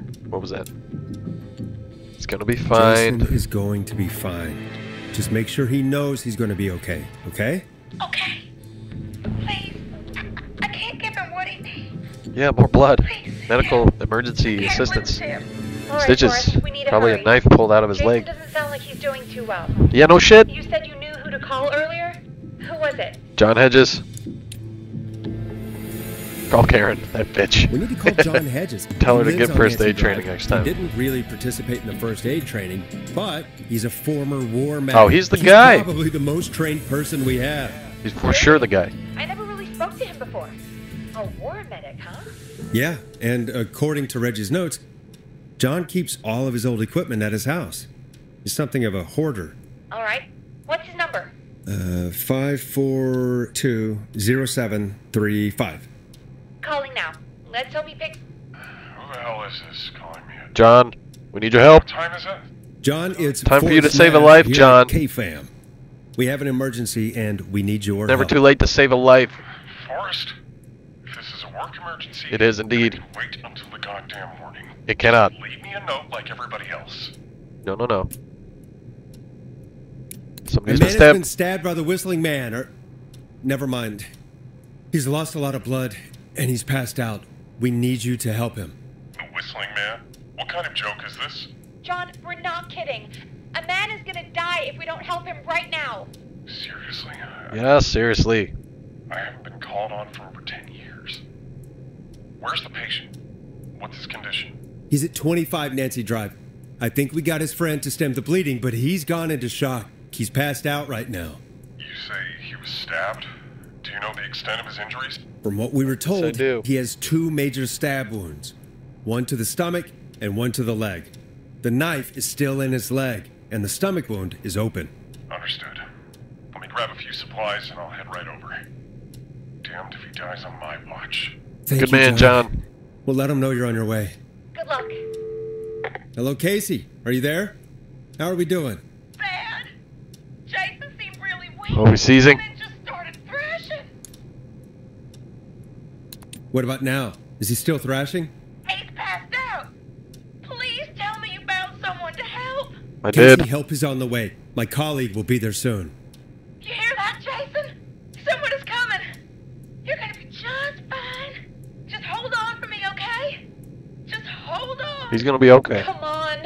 gonna be fine. Jason is going to be fine. Just make sure he knows he's going to be okay, okay? Okay. Please. I, I can't give him what he needs. Yeah, more blood. Please. Medical emergency assistance. lose him. All right, Stitches. Forrest, we need to Probably hurry. a knife pulled out of his Jason leg. doesn't sound like he's doing too well. Yeah, no shit. You said you knew who to call earlier? Who was it? John Hedges. Call Karen, that bitch. We need to call John Hedges. Tell her to get first Nancy aid training Drive. next time. He didn't really participate in the first aid training, but he's a former war medic. Oh, he's the guy. Probably the most trained person we have. He's for sure the guy. I never really spoke to him before. A war medic, huh? Yeah, and according to Reggie's notes, John keeps all of his old equipment at his house. He's something of a hoarder. All right. What's his number? Uh, five four two zero seven three five. Calling now. Let's hope he picks. Who the hell is this calling me? at- John, we need your help. What time is it? John, it's Time for you to save a life, John. K-Fam. We have an emergency, and we need your Never help. too late to save a life. Forrest? If this is a work emergency, It is indeed. it can wait until the goddamn morning. It cannot. Leave me a note like everybody else. No, no, no. A Somebody's man been has stabbed. been stabbed by the Whistling Man, or never mind. He's lost a lot of blood, and he's passed out. We need you to help him. The Whistling Man? What kind of joke is this? John, we're not kidding. A man is gonna die if we don't help him right now. Seriously? I- Yeah, seriously. I haven't been called on for over 10 years. Where's the patient? What's his condition? He's at 25 Nancy Drive. I think we got his friend to stem the bleeding, but he's gone into shock. He's passed out right now. You say he was stabbed? Do you know the extent of his injuries? From what we were told, do. he has two major stab wounds one to the stomach and one to the leg. The knife is still in his leg, and the stomach wound is open. Understood. Let me grab a few supplies and I'll head right over. Damned if he dies on my watch. Thank Good you, man, John. We'll let him know you're on your way. Good luck. Hello, Casey. Are you there? How are we doing? Bad. Jason seemed really weak. Oh, he's seizing. And then just started thrashing. What about now? Is he still thrashing? He's passed out. Please tell me you found someone to help. I Casey, did. help is on the way. My colleague will be there soon. You hear that, Jason? Someone is coming. You're gonna be just fine. Just hold on for me, okay? Just hold on. He's gonna be okay. Come on.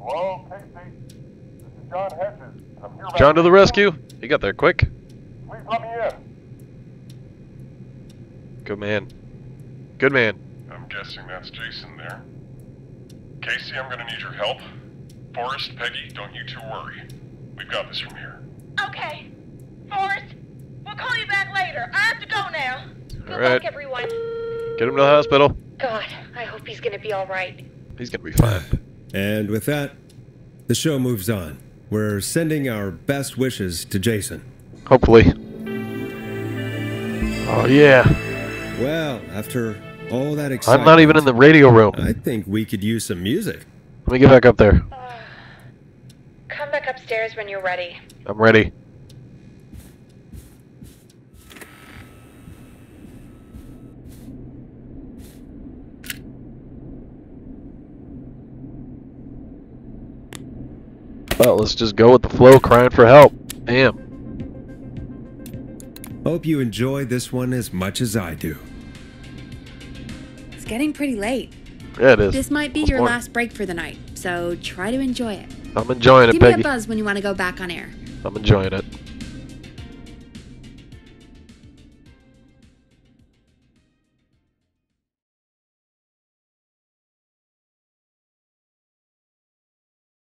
Hello, Casey. This is John Hedges. I'm here John to the rescue. He got there quick. Please let me in. Good man. Good man. I'm guessing that's Jason there. Casey, I'm gonna need your help. Forrest, Peggy, don't you two worry. We've got this from here. Okay. Forrest, we'll call you back later. I have to go now. Good All right. luck, everyone. Get him to the hospital. God, I hope he's gonna be all right. He's gonna be fine. And with that, the show moves on. We're sending our best wishes to Jason. Hopefully. Oh yeah. Well, after all that excitement, I'm not even in the radio room. I think we could use some music. Let me get back up there. Come back upstairs when you're ready. I'm ready. Well, let's just go with the flow, crying for help. Damn. Hope you enjoy this one as much as I do. It's getting pretty late. Yeah, it is. This might be It's your morning. last break for the night, so try to enjoy it. I'm enjoying it, Give me a buzz when you want to go back on air. I'm enjoying it.